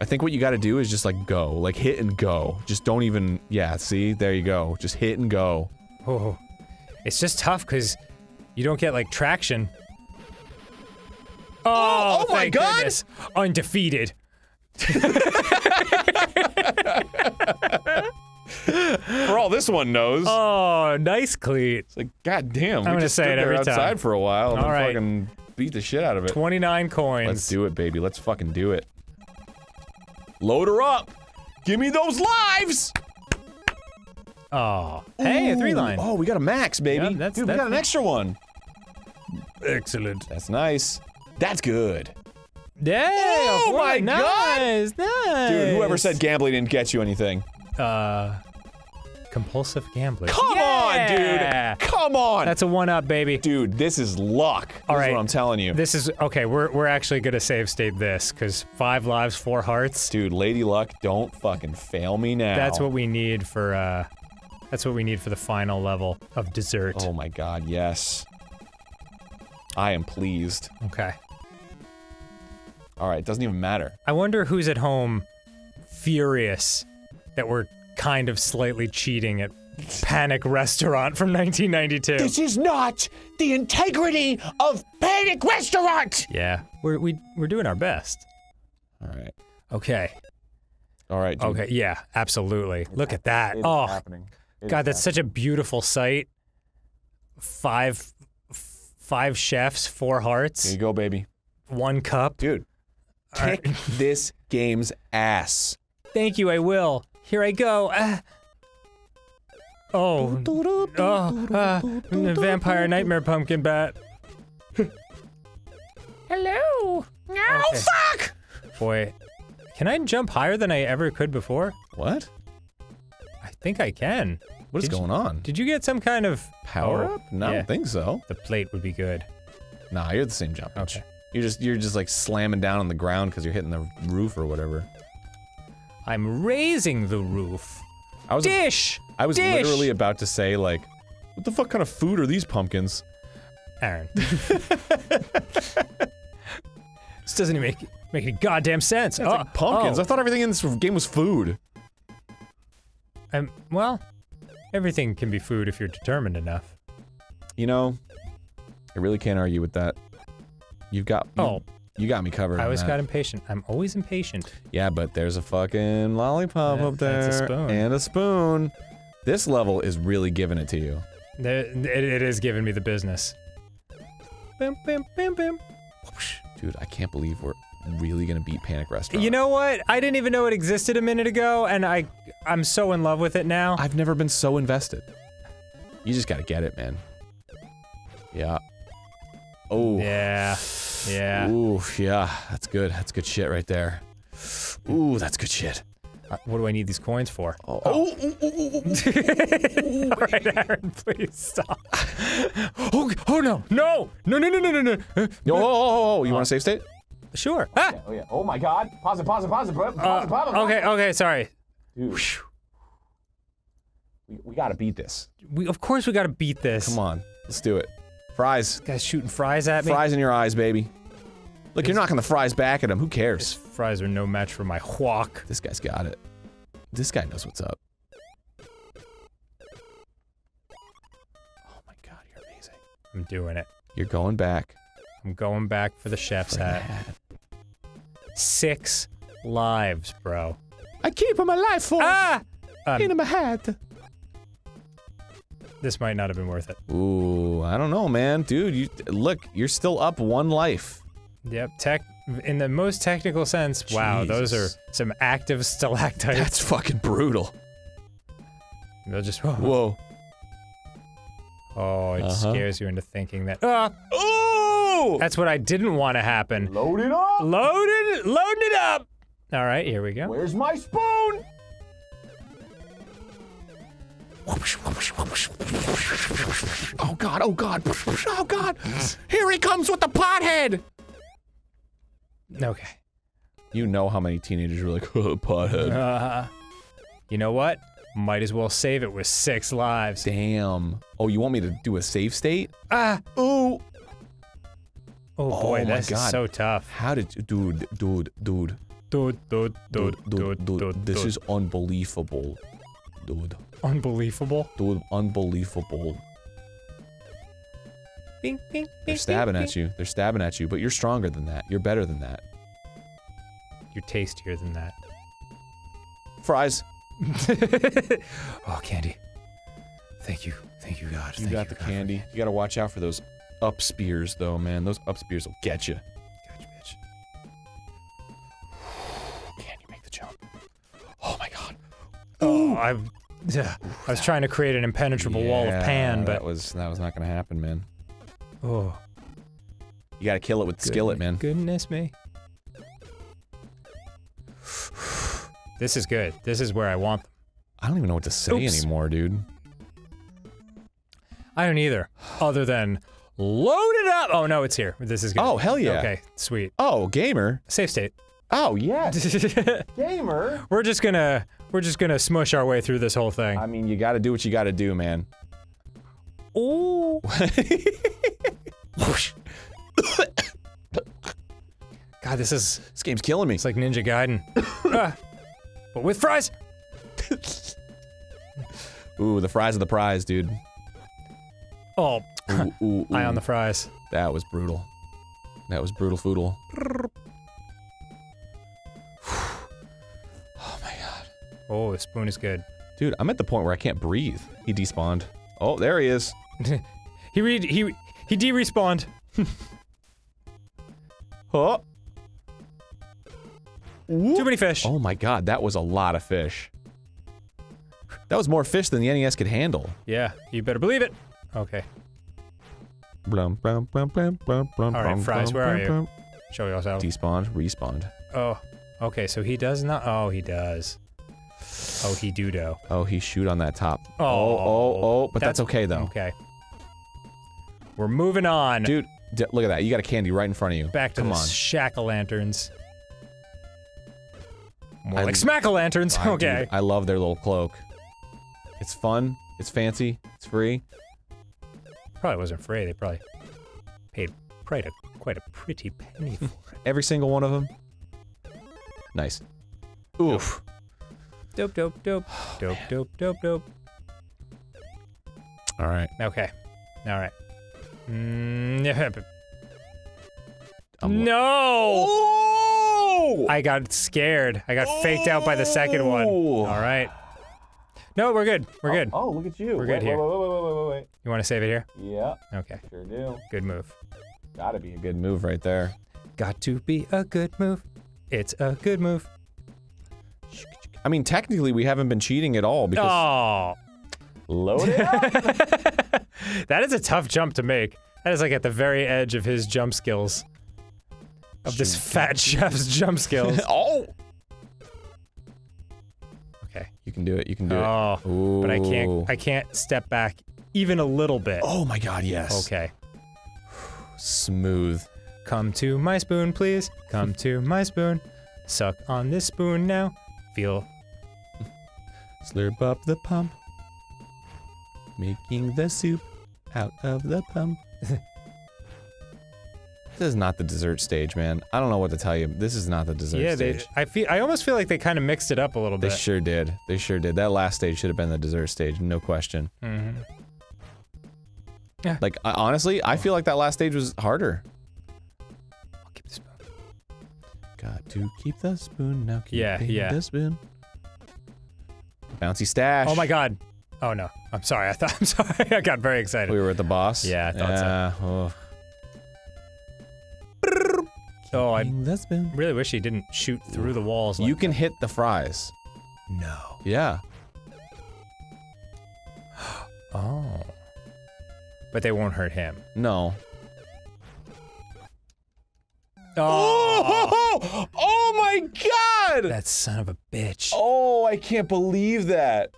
I think what you gotta do is just like go. Like hit and go. Just don't even. Yeah, see? There you go. Just hit and go. Oh, it's just tough because you don't get like traction. Oh, oh, oh my thank God! goodness. Undefeated. For all this one knows. Oh, nice cleat. It's like, god damn. we gonna just say stood there every outside time. for a while and All right. fucking beat the shit out of it. 29 coins. Let's do it, baby. Let's fucking do it. Load her up. Give me those lives. Oh, hey, a three line. Oh, we got a max, baby. That's- Dude, we got an extra one. Excellent. That's nice. That's good. Yeah. Oh my God. nice, Nice. Dude, whoever said gambling didn't get you anything. Uh, compulsive gambler. Come Yeah! on, dude. Come on. That's a one up, baby. dude, this is luck. This All is what I'm telling you. This is okay. We're we're actually gonna save state this because five lives, four hearts. Dude, Lady Luck, don't fucking fail me now. That's what we need for uh, that's what we need for the final level of dessert. Oh my god, yes. I am pleased. Okay. All right, it doesn't even matter. I wonder who's at home furious that we're kind of slightly cheating at Panic Restaurant from 1992. This is not the integrity of Panic Restaurant. yeah, we're we, we're doing our best. All right. Okay. All right, dude. Okay. Yeah. Absolutely. Look at that. Oh, happening. God, that's such a beautiful sight. Five, f- five chefs, four hearts. There you go, baby. one cup. Dude, All right. kick this game's ass. Thank you. I will. Here I go. Ah. Oh, oh, ah, vampire nightmare pumpkin bat. Hello. Oh fuck! Boy, can I jump higher than I ever could before? What? I think I can. What is Did you- going on? Did you get some kind of Power Oh, up? No, I don't think so. The plate would be good. Nah, you're the same jump. Okay. You're just you're just like slamming down on the ground because you're hitting the roof or whatever. I'm raising the roof. I was Dish. I was Dish! literally about to say like, what the fuck kind of food are these pumpkins? Arin. this doesn't even make make any goddamn sense. It's oh, like pumpkins. oh. I thought everything in this game was food. Um, well, everything can be food if you're determined enough. You know, I really can't argue with that. You've got you, Oh. You got me covered. I always got impatient. I'm always impatient. Yeah, but there's a fucking lollipop Yeah, up there that's a spoon. and a spoon. This level is really giving it to you. There- It, it is giving me the business. Bim, bim, bim, bim. Dude, I can't believe we're really gonna beat Panic Restaurant. You know what? I didn't even know it existed a minute ago, and I I'm so in love with it now. I've never been so invested. You just gotta get it, man. Yeah. Oh. Yeah, yeah. Ooh, yeah. That's good. That's good shit right there. Ooh, that's good shit. Uh, what do I need these coins for? Oh, oh, ooh, ooh, ooh, ooh. All right, Arin, please stop. oh, oh no, no, no, no, no, no, no, no. Uh, oh, oh, oh, oh, you want a safe state? Sure. Ah. Oh yeah. Oh my God. Pause it. Pause it. Pause it. Pause it. Uh, pause it. okay, okay, sorry. Dude, we, we gotta beat this. We of course we got to beat this. Come on, let's do it. Fries, Guys shooting fries at me. fries in your eyes, baby. Look, you're knocking the fries back at him. Who cares? fries are no match for my wok. This guy's got it. This guy knows what's up. Oh my God, you're amazing. I'm doing it. You're going back. I'm going back for the chef's for hat. hat. Six lives, bro. I keep him alive for Ah! Um, in my hat. This might not have been worth it. Ooh, I don't know, man, dude. You look, you're still up one life. Yep, tech. In the most technical sense, wow, those are some active stalactites. That's fucking brutal. They'll just. Whoa. Whoa. Oh, it Uh-huh. scares you into thinking that. Ah, Ooh! that's what I didn't want to happen. Load it up. Load it, load it up. All right, here we go. Where's my spoon? Oh god, oh god, oh god! Here he comes with the pothead! Okay. You know how many teenagers are like, oh, pothead. Uh, you know what? Might as well save it with six lives. Damn. Oh, you want me to do a save state? Ah! Ooh! Oh boy, Oh my this is God. so tough. How did you, dude, dude, dude, Dude, dude, dude, dude, dude, dude, this dude. is unbelievable. Dude, unbelievable. dude, unbelievable. Bing, bing, They're stabbing bing, at you. They're stabbing at you, but you're stronger than that. You're better than that. You're tastier than that. Fries. oh, candy. Thank you. Thank you, God. You Thank got the God. candy. You gotta watch out for those up spears, though, man. Those up spears will get you. Gotcha, bitch. Can you make the jump? Oh my god. Oh, I, yeah, I was trying to create an impenetrable wall of Yeah, pan, that but was that was not gonna happen, man. oh, You gotta kill it with the skillet, man. Goodness me. This is good. This is where I want them. I don't even know what to say Oops. anymore, dude. I don't either. Other than load it up. Oh no, it's here. This is good. Oh, hell yeah. Okay, sweet. Oh, gamer. Safe state. Oh yes, gamer. we're just gonna we're just gonna smush our way through this whole thing. I mean, you gotta do what you gotta do, man. Ooh. God, this is This game's killing me. it's like Ninja Gaiden. Ah, but with fries. Ooh, the fries are the prize, dude. Oh, Ooh, ooh, eye on the fries. That was brutal. That was brutal foodle. Oh the spoon is good. Dude, I'm at the point where I can't breathe. He despawned. Oh, there he is. He re he he de-respawned. Oh. Too many fish. Oh my god, that was a lot of fish. That was more fish than the NES could handle. Yeah, you better believe it. Okay, Blum, blum, blum, blum, blum, blum, All right, blum, Fries, blum, where are blum, you? blum. show yourself. Despawned, respawned. Oh, okay, so he does not. Oh, he does. Oh, he do do. Oh, he shoot on that top. Oh, oh, oh, oh, but that's, that's- okay though. Okay. We're moving on. Dude, look at that. You got a candy right in front of you. Back to Come the on. shack-o'-lanterns. More I- like smack-o'-lanterns. Okay. dude, I love their little cloak. It's fun. It's fancy. It's free. Probably wasn't free. They probably paid quite a quite a pretty penny for it. Every single one of them. Nice. Oof. Dope, dope, dope, dope, dope, dope, dope. All right. Okay. All right. Mm, I'm no! Oh! I got scared. I got faked out by the second one. Oh! All right. No, we're good. We're good. Oh, look at you. We're Wait, good here. Wait, wait, wait, wait, wait, wait. You want to save it here? Yeah, Okay. sure do. Good move. Gotta be a good move right there. Got to be a good move. It's a good move. I mean, technically, we haven't been cheating at all because Oh. load it up. that is a tough jump to make. That is like at the very edge of his jump skills. Of this fat chef's jump skills. oh, Okay. you can do it. You can do Oh, it. Ooh. but I can't I can't step back even a little bit. Oh my God! Yes. Okay. Smooth. Come to my spoon, please. Come to my spoon. Suck on this spoon now. Feel Slurp up the pump. Making the soup out of the pump. this is not the dessert stage, man. I don't know what to tell you. This is not the dessert Yeah, they stage. I feel I almost feel like they kind of mixed it up a little bit. They sure did. They sure did. That last stage should have been the dessert stage, no question. Mhm. Like I, honestly, I feel like that last stage was harder. I'll keep the spoon. Got to keep the spoon now. Keep Yeah, yeah. The spoon. Bouncy stash. Oh my god. Oh no. I'm sorry. I thought I'm sorry. I got very excited. We were at the boss. Yeah, I thought so. oh. Oh, I really wish he didn't shoot through the walls. Like You can hit the fries. no. Yeah. Oh. But they won't hurt him. No. Oh. Oh, my god! That son of a bitch. Oh, I can't believe that.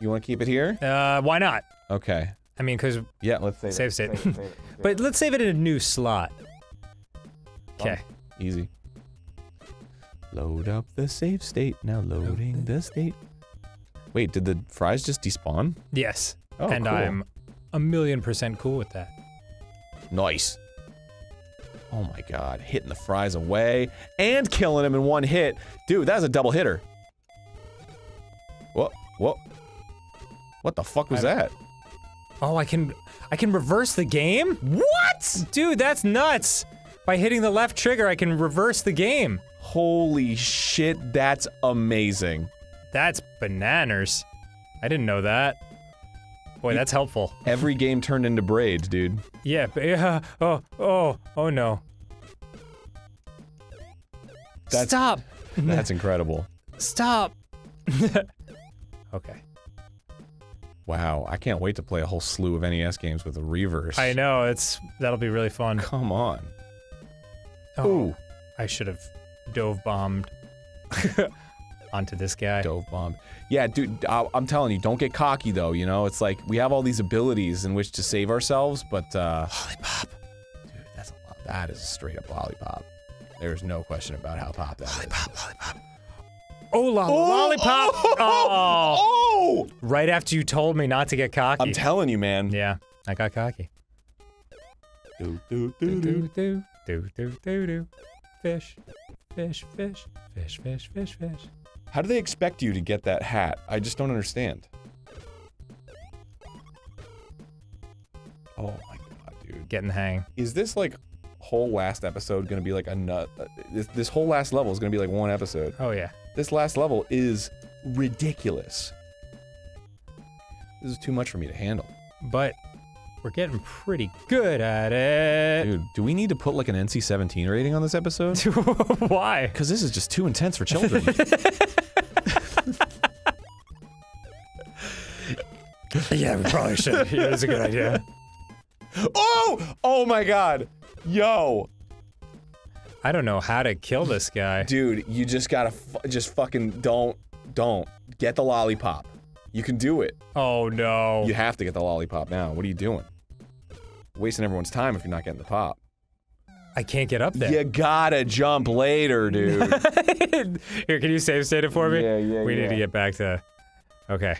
You want to keep it here? Uh, why not? Okay. I mean, because Yeah, let's save, Save it. state. Save it, save it, save but let's save it in a new slot. Okay. Easy. Load up the save state. Now loading the state. Wait, did the fries just despawn? Yes. Oh, and cool. I'm a million percent cool with that. Nice. Oh my god, hitting the fries away and killing him in one hit. Dude, that was a double hitter. What? What? What the fuck was I- that? Oh, I can I can reverse the game? What? Dude, that's nuts. By hitting the left trigger, I can reverse the game. Holy shit, that's amazing. That's bananas. I didn't know that. Boy, that's helpful. Every game turned into braids, dude. Yeah, but yeah. Oh, oh, oh no. That's- Stop. That's incredible. Stop. okay. Wow, I can't wait to play a whole slew of NES games with a reverse. I know, it's that'll be really fun. Come on. Oh, Ooh, I should have dove bombed onto this guy. dove bomb. Yeah, dude, I, I'm telling you, don't get cocky though. You know, it's like we have all these abilities in which to save ourselves, but uh, lollipop, dude, that's a lot. That is a straight up lollipop. There's no question about how pop that is. lollipop. lollipop. Oh, lo- lollipop. Oh. oh! Right after you told me not to get cocky. I'm telling you, man. yeah, I got cocky. Do, do, Do do, do do. do do do do do. Fish, fish, fish, fish, fish, fish, fish. How do they expect you to get that hat? I just don't understand. Oh my god, dude. Getting the hang. Is this like whole last episode gonna be like a nut? uh, This, this whole last level is gonna be like one episode. Oh yeah. This last level is ridiculous. This is too much for me to handle. but we're getting pretty good at it. Dude, do we need to put like an NC-17 rating on this episode? Why? Because this is just too intense for children. Yeah, we probably should. Yeah, that's a good idea. oh! Oh my god! Yo! I don't know how to kill this guy. Dude, you just gotta just fucking don't, don't. Get the lollipop. You can do it. Oh no. You have to get the lollipop now. What are you doing? Wasting everyone's time if you're not getting the pop. I can't get up there. You gotta jump later, dude. Here, can you save state it for me? Yeah, yeah, We need to get back to. Okay.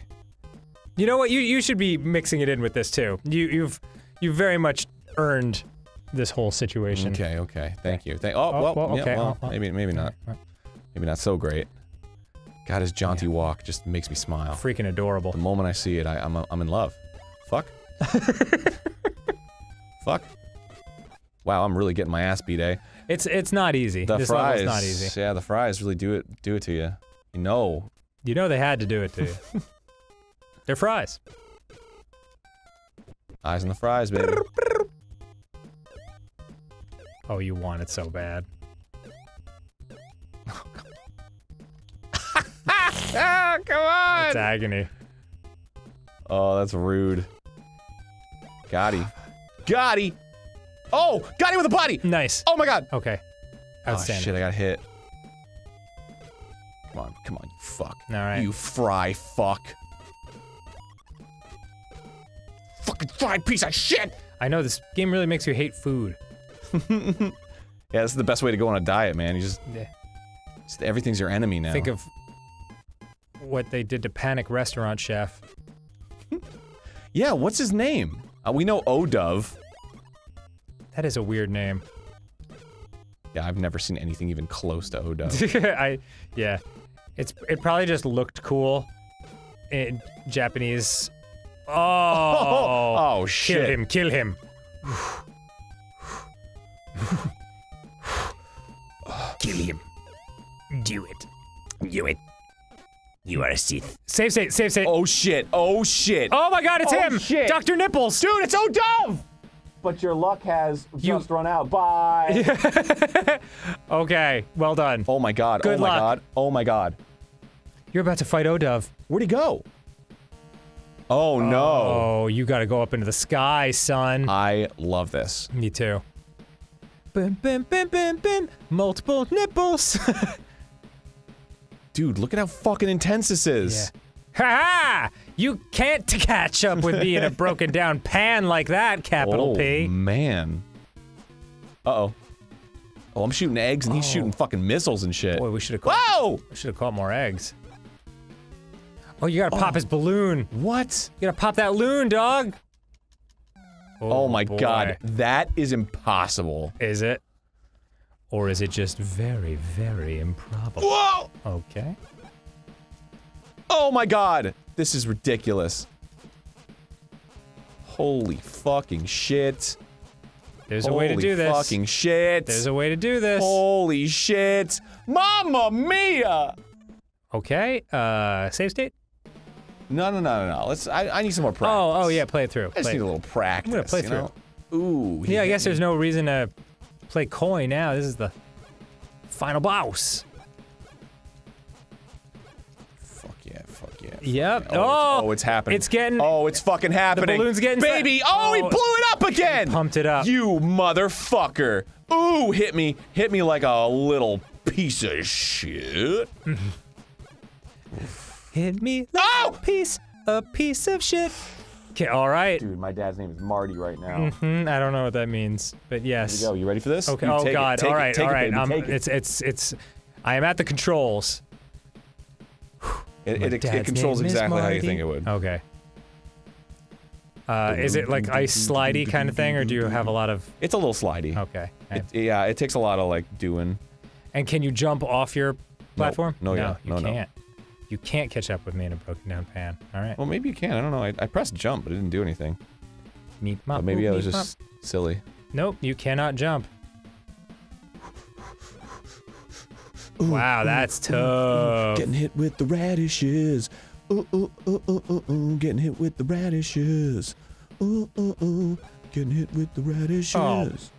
You know what? You you should be mixing it in with this too. You you've you very much earned this whole situation. okay, okay. Thank you. Thank. Oh, Oh, well, well, yeah, okay, well, oh, oh. maybe, maybe not. Maybe not so great. God, his jaunty walk just makes me smile. Freaking adorable. The moment I see it, I, I'm, I'm in love. Fuck. Fuck. Wow, I'm really getting my ass beat, eh? It's it's not easy. The this fries. not easy. Yeah, the fries really do it do it to you. You know. You know they had to do it to you. They're fries. Eyes on the fries, baby. Oh, you want it so bad. ah, come on! It's agony. Oh, that's rude. Gotti. Gotti! Oh! Gotti with a body! Nice. Oh my god! Okay. Oh Outstanding. shit, I got hit. Come on, come on, you fuck. All right. You fry fuck. Fucking fried piece of shit! I know this game really makes you hate food. Yeah, this is the best way to go on a diet, man. You just, Yeah. just everything's your enemy now. Think of what they did to Panic Restaurant Chef. Yeah, what's his name? Uh, we know O Dove. That is a weird name. Yeah, I've never seen anything even close to O Dove. I yeah. It's it probably just looked cool in Japanese. Oh, oh, kill shit. him, kill him. Kill him. Do it. Do it. You are a Sith. Save state, save state. Oh shit. Oh shit. Oh my god, it's Oh, him! shit. Dr. Nipples! Dude, it's O Dove! But your luck has You- just run out. Bye. Okay, well done. oh my god. Good oh my luck. god. Oh my god. You're about to fight Odove. Where'd he go? Oh no. Oh, you gotta go up into the sky, son. I love this. Me too. Bim, bim, bim, bim, bim. Multiple nipples. Dude, look at how fucking intense this is. Yeah. Ha ha! You can't catch up with me in a broken down pan like that, capital oh, P. man. Uh-oh. Oh, I'm shooting eggs and he's Oh. shooting fucking missiles and shit. Boy, we should have caught, Whoa! we should have caught more eggs. Oh, you gotta pop his balloon. What? You gotta pop that loon, dog. Oh, my boy. god. That is impossible. Is it? Or is it just very, very improbable? Whoa! Okay. Oh my god! This is ridiculous. Holy fucking shit. There's a way to do this. fucking shit. There's a way to do this. Holy shit. Mamma mia! Okay. Uh, save state. No, no, no, no, no. Let's. I, I need some more practice. Oh, oh yeah. Play it through. I just Play need a little practice. I'm gonna play you know? Ooh. Yeah, I guess me. there's no reason to play coy now. This is the final boss. Fuck yeah, fuck yeah. fuck Yep. yeah. Oh, Oh, it's, oh, it's happening. it's getting- Oh, it's fucking happening. The balloon's getting Baby. set. Oh, he Oh. blew it up again. Pumped it up. You motherfucker. Ooh, hit me. Hit me like a little piece of shit. Hit me like Oh! a piece, a piece of shit. Okay, all right. Dude, my dad's name is Marty right now. Hmm, I don't know what that means, but yes. Here we go. You ready for this? Okay. You oh take it, God. take all it, right. take all it, baby, um, it. it's it's it's. I am at the controls. It, My it, it controls exactly how you think it would. Okay. Uh, is it like ice slidey kind of thing, or do you have a lot of? It's a little slidey. Okay. It, yeah, it takes a lot of like doing. And can you jump off your platform? No, yeah, you no, no. You can't catch up with me in a broken down pan. All right. Well, maybe you can. I don't know. I, I pressed jump, but it didn't do anything. But mop, maybe I was just silly. Nope, you cannot jump. wow, that's tough. Getting hit with the radishes. ooh, ooh, ooh, ooh, ooh, ooh, getting hit with the radishes. Ooh, ooh, ooh, getting hit with the radishes.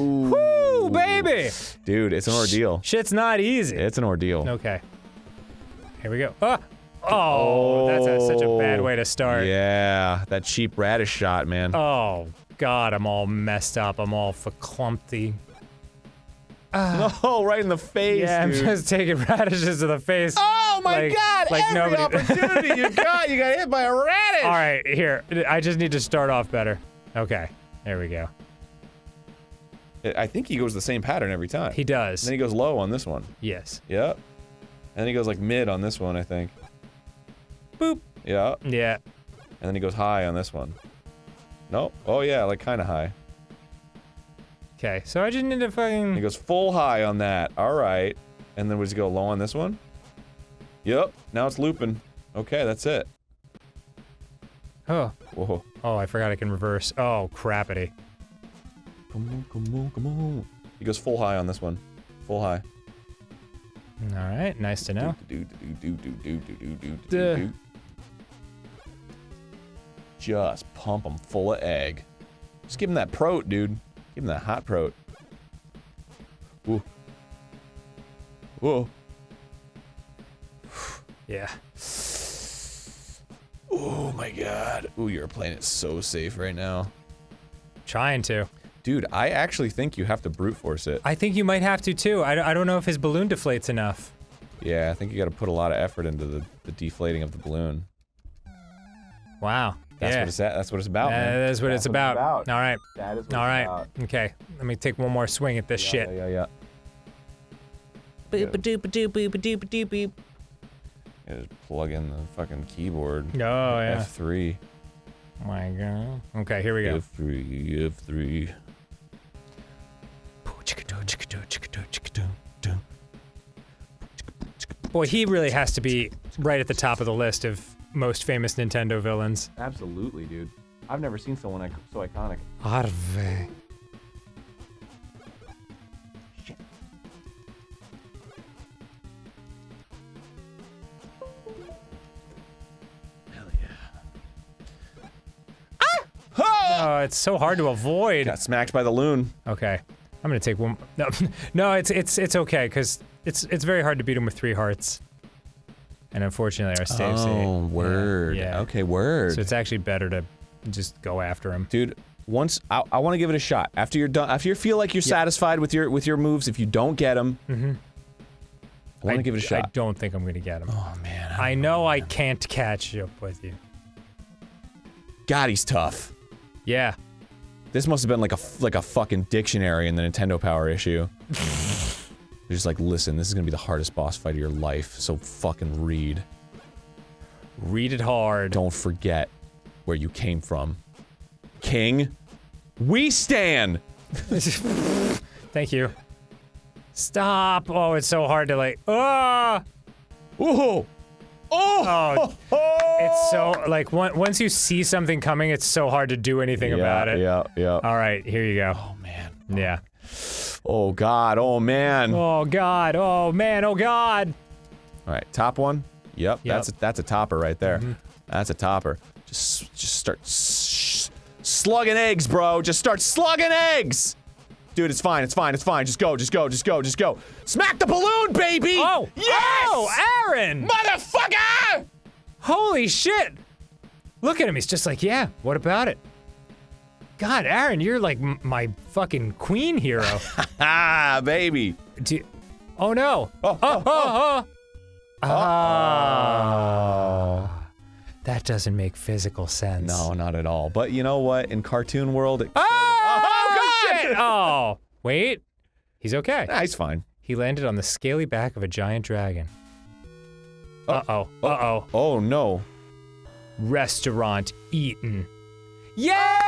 Ooh, Woo, baby! dude, it's an ordeal. Shit's not easy. It's an ordeal. Okay. Here we go. Ah! Oh, that's a, such a bad way to start. Yeah, that cheap radish shot, man. Oh, God, I'm all messed up. I'm all for clumpy. oh, right in the face, Yeah, I'm dude. just taking radishes to the face. Oh my Like- god! like every nobody- opportunity you got, you got hit by a radish. All right, here. I just need to start off better. Okay, there we go. I think he goes the same pattern every time. He does. then he goes low on this one. Yes. Yep. And then he goes like mid on this one, I think. Boop. Yeah. Yeah. And then he goes high on this one. Nope. Oh yeah, like kind of high. Okay, so I just need to And he goes full high on that. All right. And then we he go low on this one? Yep. Now it's looping. Okay, that's it. Oh. Whoa. Oh, I forgot I can reverse. Oh, crappity. Come on, come on, come on. He goes full high on this one. Full high. All right, nice to know. Just pump him full of egg. Just give him that prote, dude. Give him that hot prote. Whoa. Whoa. Yeah. Oh my god. Ooh, you're playing it so safe right now. Trying to. Dude, I actually think you have to brute force it. I think you might have to too. I, I don't know if his balloon deflates enough. Yeah, I think you gotta put a lot of effort into the, the deflating of the balloon. Wow. That's yeah. what it's at. That's what it's about, man. That's what it's about. All right. That is what All right. Okay. Let me take one more swing at this shit. Yeah, yeah, yeah. Boop a doop a doop boop a doop a doop boop. Yeah, just plug in the fucking keyboard. Oh yeah. F3. My God. Okay, here we go. F3, F3. Boy, he really has to be right at the top of the list of most famous Nintendo villains. Absolutely, dude. I've never seen someone so iconic. Harvey. Hell yeah. Ah! Oh, it's so hard to avoid. Got smacked by the loon. Okay, I'm gonna take one. No, no, it's it's it's okay because it's it's very hard to beat him with three hearts, and unfortunately our save state. Oh, word. Yeah. Okay, word. So it's actually better to just go after him. Dude, once I, I want to give it a shot. After you're done, after you feel like you're satisfied with your with your moves, if you don't get them, Mhm. I want to give it a shot. I don't think I'm gonna get him. oh man, I know I can't catch up with you. God, he's tough. Yeah. This must have been like a like a fucking dictionary in the Nintendo Power issue. They're just like, listen, this is gonna be the hardest boss fight of your life, so fucking read. Read it hard. Don't forget where you came from. King, we stand. Thank you. Stop. Oh, it's so hard to like. Ah. Ooh. Oh. Oh. It's so like one, once you see something coming, it's so hard to do anything yeah, about it. Yeah, yeah. All right, here you go. Oh man. Yeah. Oh god. Oh man. Oh God. Oh man. Oh God. All right, top one. Yep, Yep. that's a, that's a topper right there. Mm-hmm. That's a topper. Just just start s- slugging eggs, bro. Just start slugging eggs. Dude, it's fine. It's fine. It's fine. Just go. Just go. Just go. Just go. Smack the balloon, baby. Oh. yes. Oh, Arin. motherfucker. Holy shit! Look at him. He's just like, yeah. What about it? God, Arin, you're like m- my fucking queen hero. Ah, baby. Do oh no. Oh, Oh, oh, oh. Oh. That doesn't make physical sense. No, not at all. But you know what? In cartoon world, it. Oh, Oh, Oh, wait. He's okay. Nah, he's fine. He landed on the scaly back of a giant dragon. Uh oh. Uh oh. Oh no. Restaurant eaten. Yeah!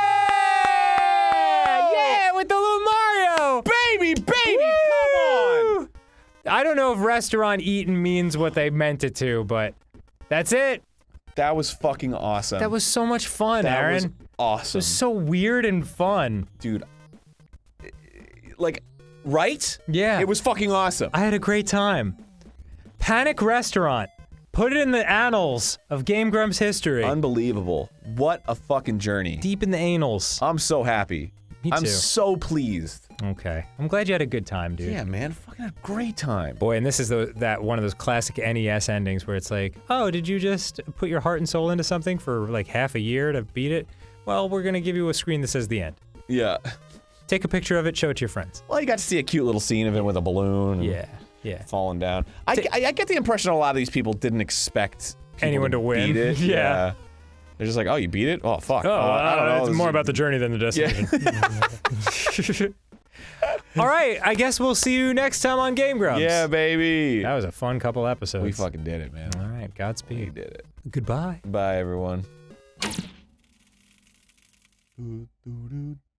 Yeah, with the little Mario! Baby, baby, come on. I don't know if restaurant eaten means what they meant it to, but that's it. That was fucking awesome. That was so much fun, that Arin. was it was so weird and fun. dude. Like, right? Yeah. It was fucking awesome. I had a great time. Panic Restaurant. Put it in the annals of Game Grumps history. Unbelievable. What a fucking journey. Deep in the annals. I'm so happy. Me I'm too. so pleased. Okay. I'm glad you had a good time, dude. Yeah, man. Fucking a great time. Boy, and this is the that one of those classic NES endings where it's like, oh, did you just put your heart and soul into something for like half a year to beat it? Well, we're gonna give you a screen that says the end. Yeah. Take a picture of it, show it to your friends. Well, you got to see a cute little scene of it with a balloon. Yeah, yeah. Falling down. I, I, I get the impression a lot of these people didn't expect people Anyone to win. Beat it. Yeah. They're just like, oh, you beat it? Oh, fuck. Oh, oh I don't uh, know. It's This more about the journey than the destination. All right, I guess we'll see you next time on Game Grumps. Yeah, baby. That was a fun couple episodes. we fucking did it, man. All right, Godspeed. We Godspeed. did it. Goodbye. Bye, everyone.